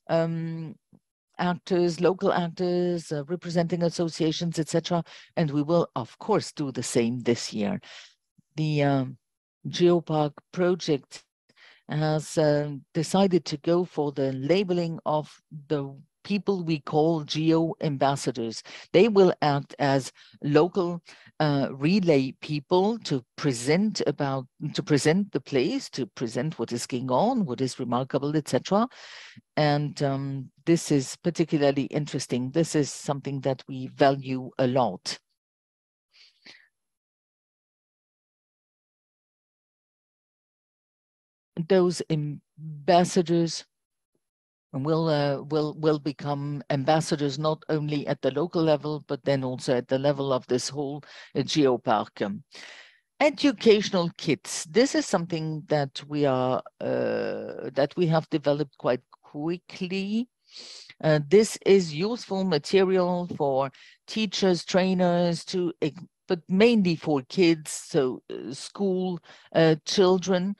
S4: um, actors local actors uh, representing associations etc and we will of course do the same this year. The um, Geopark project has uh, decided to go for the labeling of the people we call geo ambassadors. They will act as local uh, relay people to present about to present the place, to present what is going on, what is remarkable, etc. And um, this is particularly interesting. This is something that we value a lot. Those ambassadors will uh, will will become ambassadors not only at the local level but then also at the level of this whole uh, geopark. Um, educational kits. This is something that we are uh, that we have developed quite quickly. Uh, this is useful material for teachers, trainers to but mainly for kids, so uh, school uh, children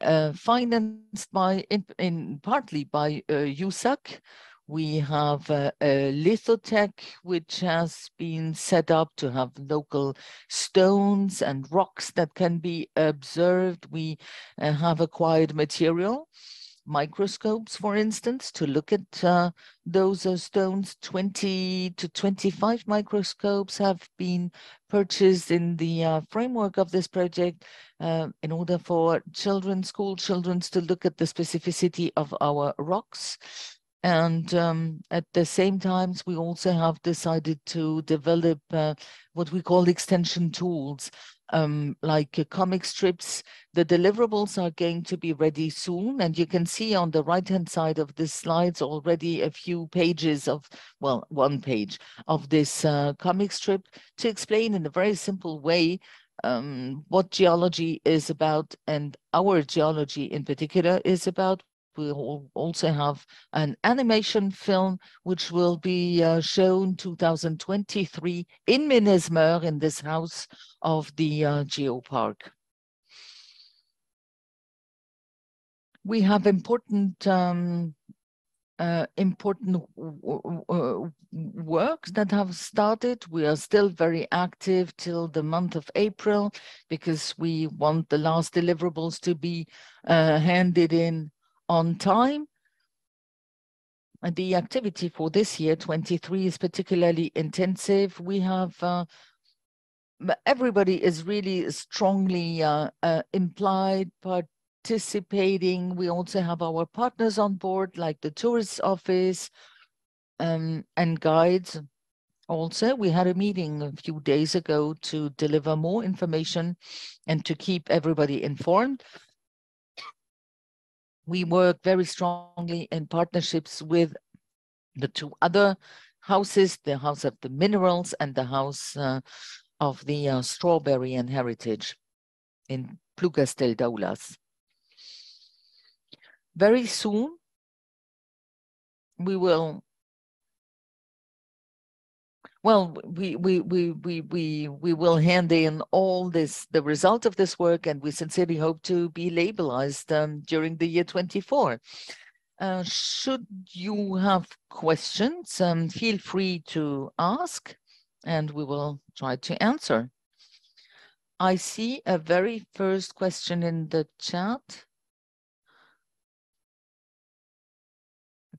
S4: uh, financed by in, in, partly by uh, USAC. We have uh, a lithotech, which has been set up to have local stones and rocks that can be observed. We uh, have acquired material microscopes, for instance, to look at uh, those uh, stones. 20 to 25 microscopes have been purchased in the uh, framework of this project uh, in order for children, school children, to look at the specificity of our rocks. And um, at the same times, we also have decided to develop uh, what we call extension tools um, like uh, comic strips. The deliverables are going to be ready soon. And you can see on the right-hand side of the slides already a few pages of, well, one page of this uh, comic strip to explain in a very simple way um, what geology is about and our geology in particular is about we will also have an animation film which will be uh, shown 2023 in Menez Meur in this house of the uh, Geopark. We have important um, uh, important works that have started. We are still very active till the month of April because we want the last deliverables to be uh, handed in on time. And the activity for this year, 23, is particularly intensive. We have uh, everybody is really strongly uh, uh, implied, participating. We also have our partners on board, like the tourist office um, and guides. Also, we had a meeting a few days ago to deliver more information and to keep everybody informed. We work very strongly in partnerships with the two other houses, the House of the Minerals and the House uh, of the uh, Strawberry and Heritage in Plougastel-Daoulas. Very soon we will well we we we we we, we will hand in all this the result of this work and we sincerely hope to be labelized um, during the year 24 uh, should you have questions um, feel free to ask and we will try to answer. I see a very first question in the chat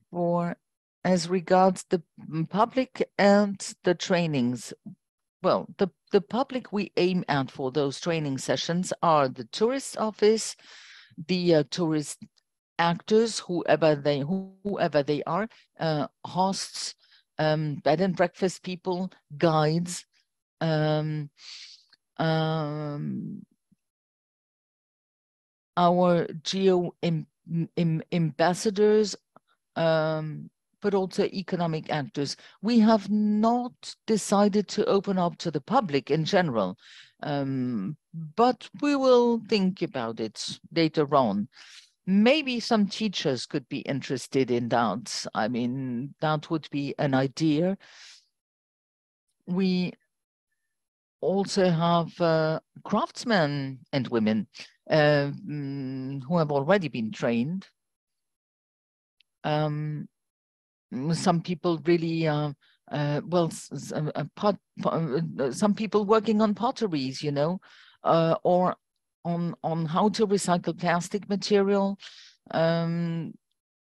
S4: for as regards the public and the trainings. Well, the, the public we aim at for those training sessions are the tourist office, the uh, tourist actors, whoever they whoever they are, uh, hosts, um, bed and breakfast people, guides, um, um, our geo ambassadors um, but also economic actors. We have not decided to open up to the public in general, um, but we will think about it later on. Maybe some teachers could be interested in that. I mean, that would be an idea. We also have uh, craftsmen and women uh, who have already been trained um, some people really uh, uh, well, uh, pot, uh, some people working on potteries, you know, uh, or on on how to recycle plastic material. Um,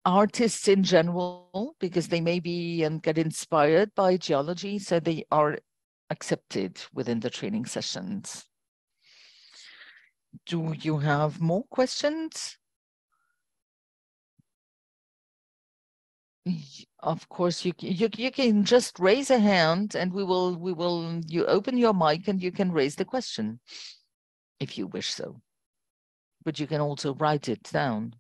S4: artists in general, because they maybe and get inspired by geology, so they are accepted within the training sessions. Do you have more questions? Of course you, you you can just raise a hand and we will we will you open your mic and you can raise the question if you wish so. But you can also write it down.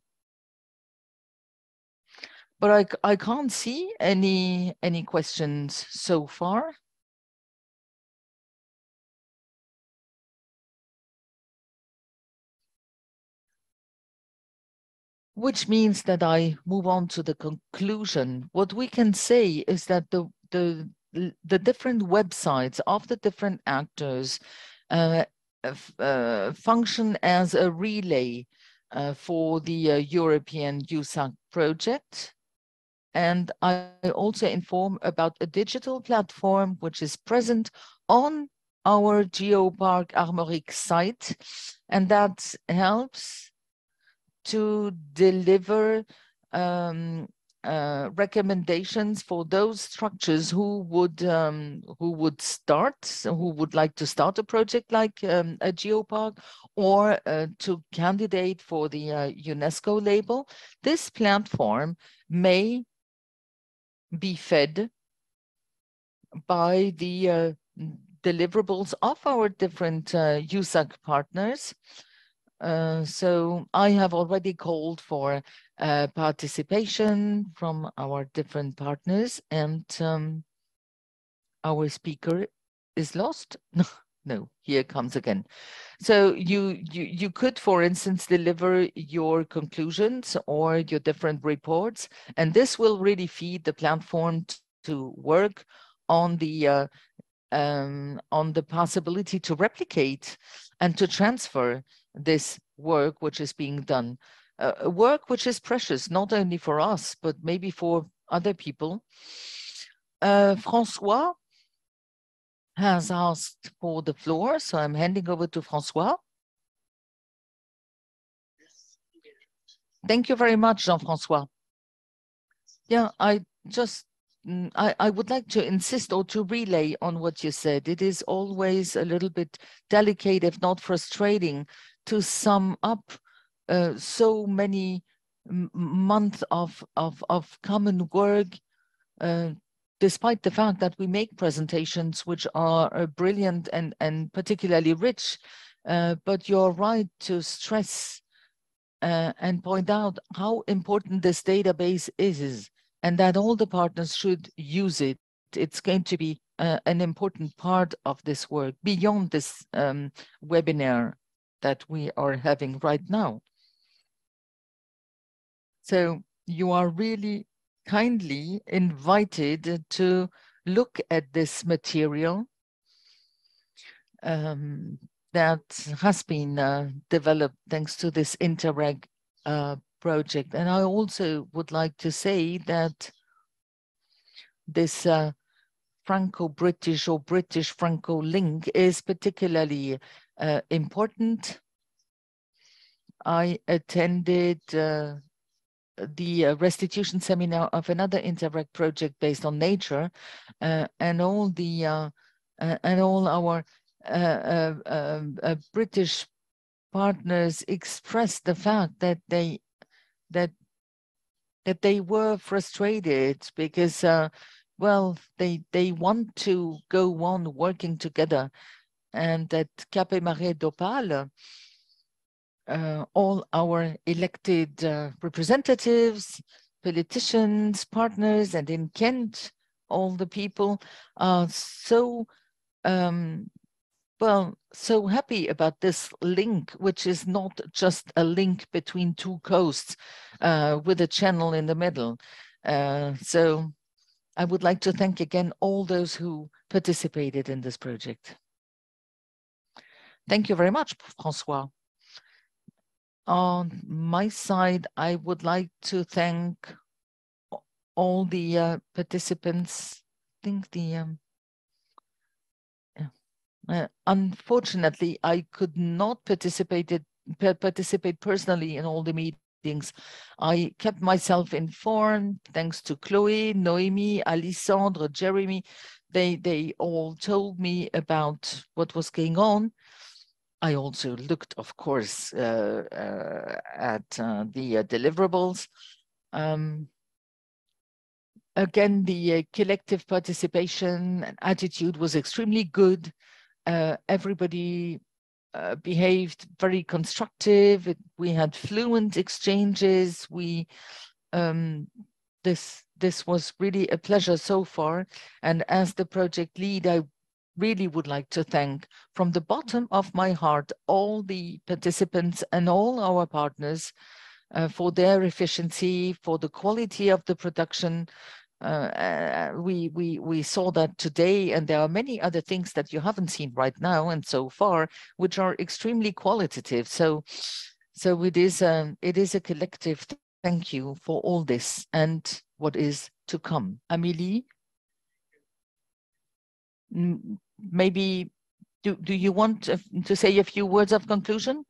S4: But i i can't see any any questions so far which means that I move on to the conclusion. What we can say is that the the the different websites of the different actors uh, uh, function as a relay uh, for the uh, European USAC project. And I also inform about a digital platform which is present on our Geopark Armorique site, and that helps to deliver um, uh, recommendations for those structures who would um, who would start who would like to start a project like um, a geopark or uh, to candidate for the uh, UNESCO label. This platform may be fed by the uh, deliverables of our different uh, USAC partners uh, so I have already called for uh, participation from our different partners and um, our speaker is lost. no, here comes again. So you, you, you could, for instance, deliver your conclusions or your different reports, and this will really feed the platform to work on the uh, um, on the possibility to replicate and to transfer this work which is being done. a work which is precious, not only for us, but maybe for other people. Uh, Francois has asked for the floor, so I'm handing over to Francois. Thank you very much, Jean-Francois. Yeah, I just mm, I, I would like to insist or to relay on what you said. It is always a little bit delicate, if not frustrating, to sum up uh, so many months of, of, of common work, uh, despite the fact that we make presentations which are uh, brilliant and, and particularly rich. Uh, but you're right to stress uh, and point out how important this database is and that all the partners should use it. It's going to be uh, an important part of this work beyond this um, webinar that we are having right now. So you are really kindly invited to look at this material um, that has been uh, developed thanks to this Interreg uh, project. And I also would like to say that this uh, Franco-British or British-Franco link is particularly uh, important. I attended uh, the uh, restitution seminar of another Interreg project based on nature, uh, and all the uh, and all our British partners expressed the fact that they that that they were frustrated because well they they want to go on working together and at Cap et Marais d'Opale uh, all our elected uh, representatives politicians partners and in Kent all the people are so um, well, so happy about this link, which is not just a link between two coasts uh, with a channel in the middle. Uh, so I would like to thank again all those who participated in this project. Thank you very much, Francois. On my side, I would like to thank all the uh, participants. I think the um, uh, unfortunately, I could not participate participate personally in all the meetings. I kept myself informed thanks to Chloe, Noemi, Alessandro, Jeremy. They they all told me about what was going on. I also looked, of course, uh, uh, at uh, the uh, deliverables. Um, again, the uh, collective participation and attitude was extremely good uh, everybody behaved very constructive. It, we had fluent exchanges. We um, this this was really a pleasure so far. And as the project lead, I really would like to thank from the bottom of my heart all the participants and all our partners uh, for their efficiency, for the quality of the production, uh, uh, we we we saw that today, and there are many other things that you haven't seen right now and so far, which are extremely qualitative. So, so it is a um, it is a collective thank you for all this and what is to come. Amélie, maybe do do you want to say a few words of conclusion?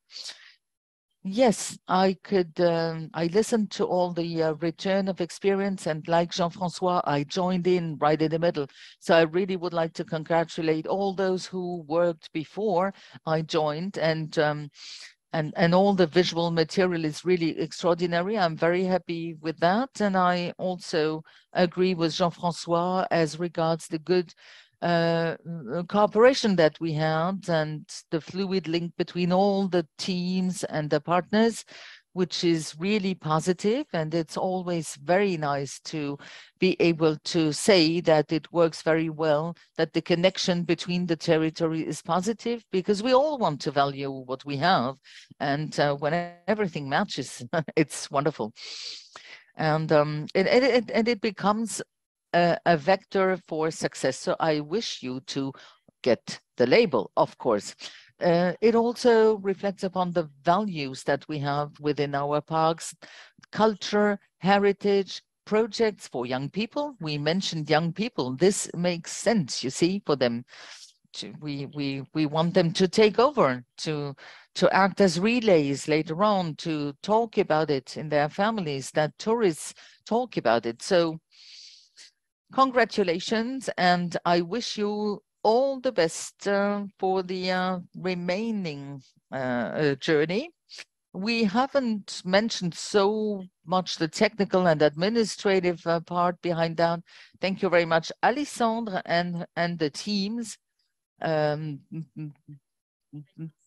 S4: Yes, I could. Um, I listened to all the uh, return of experience, and like Jean Francois, I joined in right in the middle. So I really would like to congratulate all those who worked before I joined, and um, and and all the visual material is really extraordinary. I'm very happy with that, and I also agree with Jean Francois as regards the good uh, uh, cooperation that we had and the fluid link between all the teams and the partners, which is really positive. And it's always very nice to be able to say that it works very well, that the connection between the territory is positive, because we all want to value what we have. And uh, when everything matches, it's wonderful. And, um, it, it, and it becomes a, a vector for success. So I wish you to get the label, of course. uh, it also reflects upon the values that we have within our parks, culture, heritage, projects for young people. We mentioned young people. This makes sense, you see, for them. To, we we we want them to take over, to to act as relays later on, to talk about it in their families, that tourists talk about it. So congratulations, and I wish you all the best uh, for the uh, remaining uh, uh, journey. We haven't mentioned so much the technical and administrative uh, part behind that. Thank you very much, Alessandra and, and the teams, um,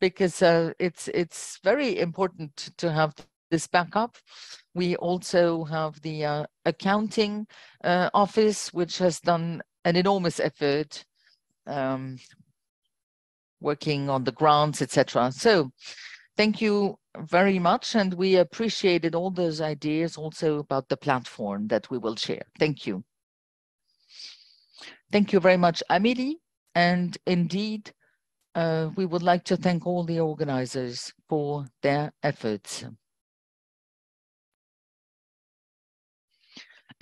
S4: because uh, it's, it's very important to have this backup. We also have the accounting office, which has done an enormous effort um, working on the grants, etc. So thank you very much. And we appreciated all those ideas also about the platform that we will share. Thank you. Thank you very much, Amelie. And indeed, uh, we would like to thank all the organizers for their efforts.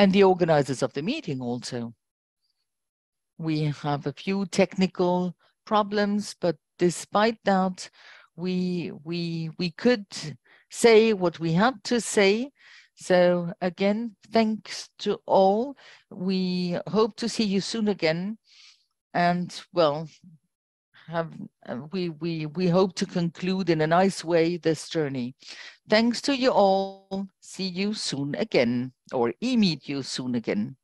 S4: And the organizers of the meeting also. We have a few technical problems, but despite that, we we we could say what we had to say. So again, thanks to all. We hope to see you soon again. And well, have uh, we we we hope to conclude in a nice way this journey. Thanks to you all. See you soon again, or e-meet you soon again.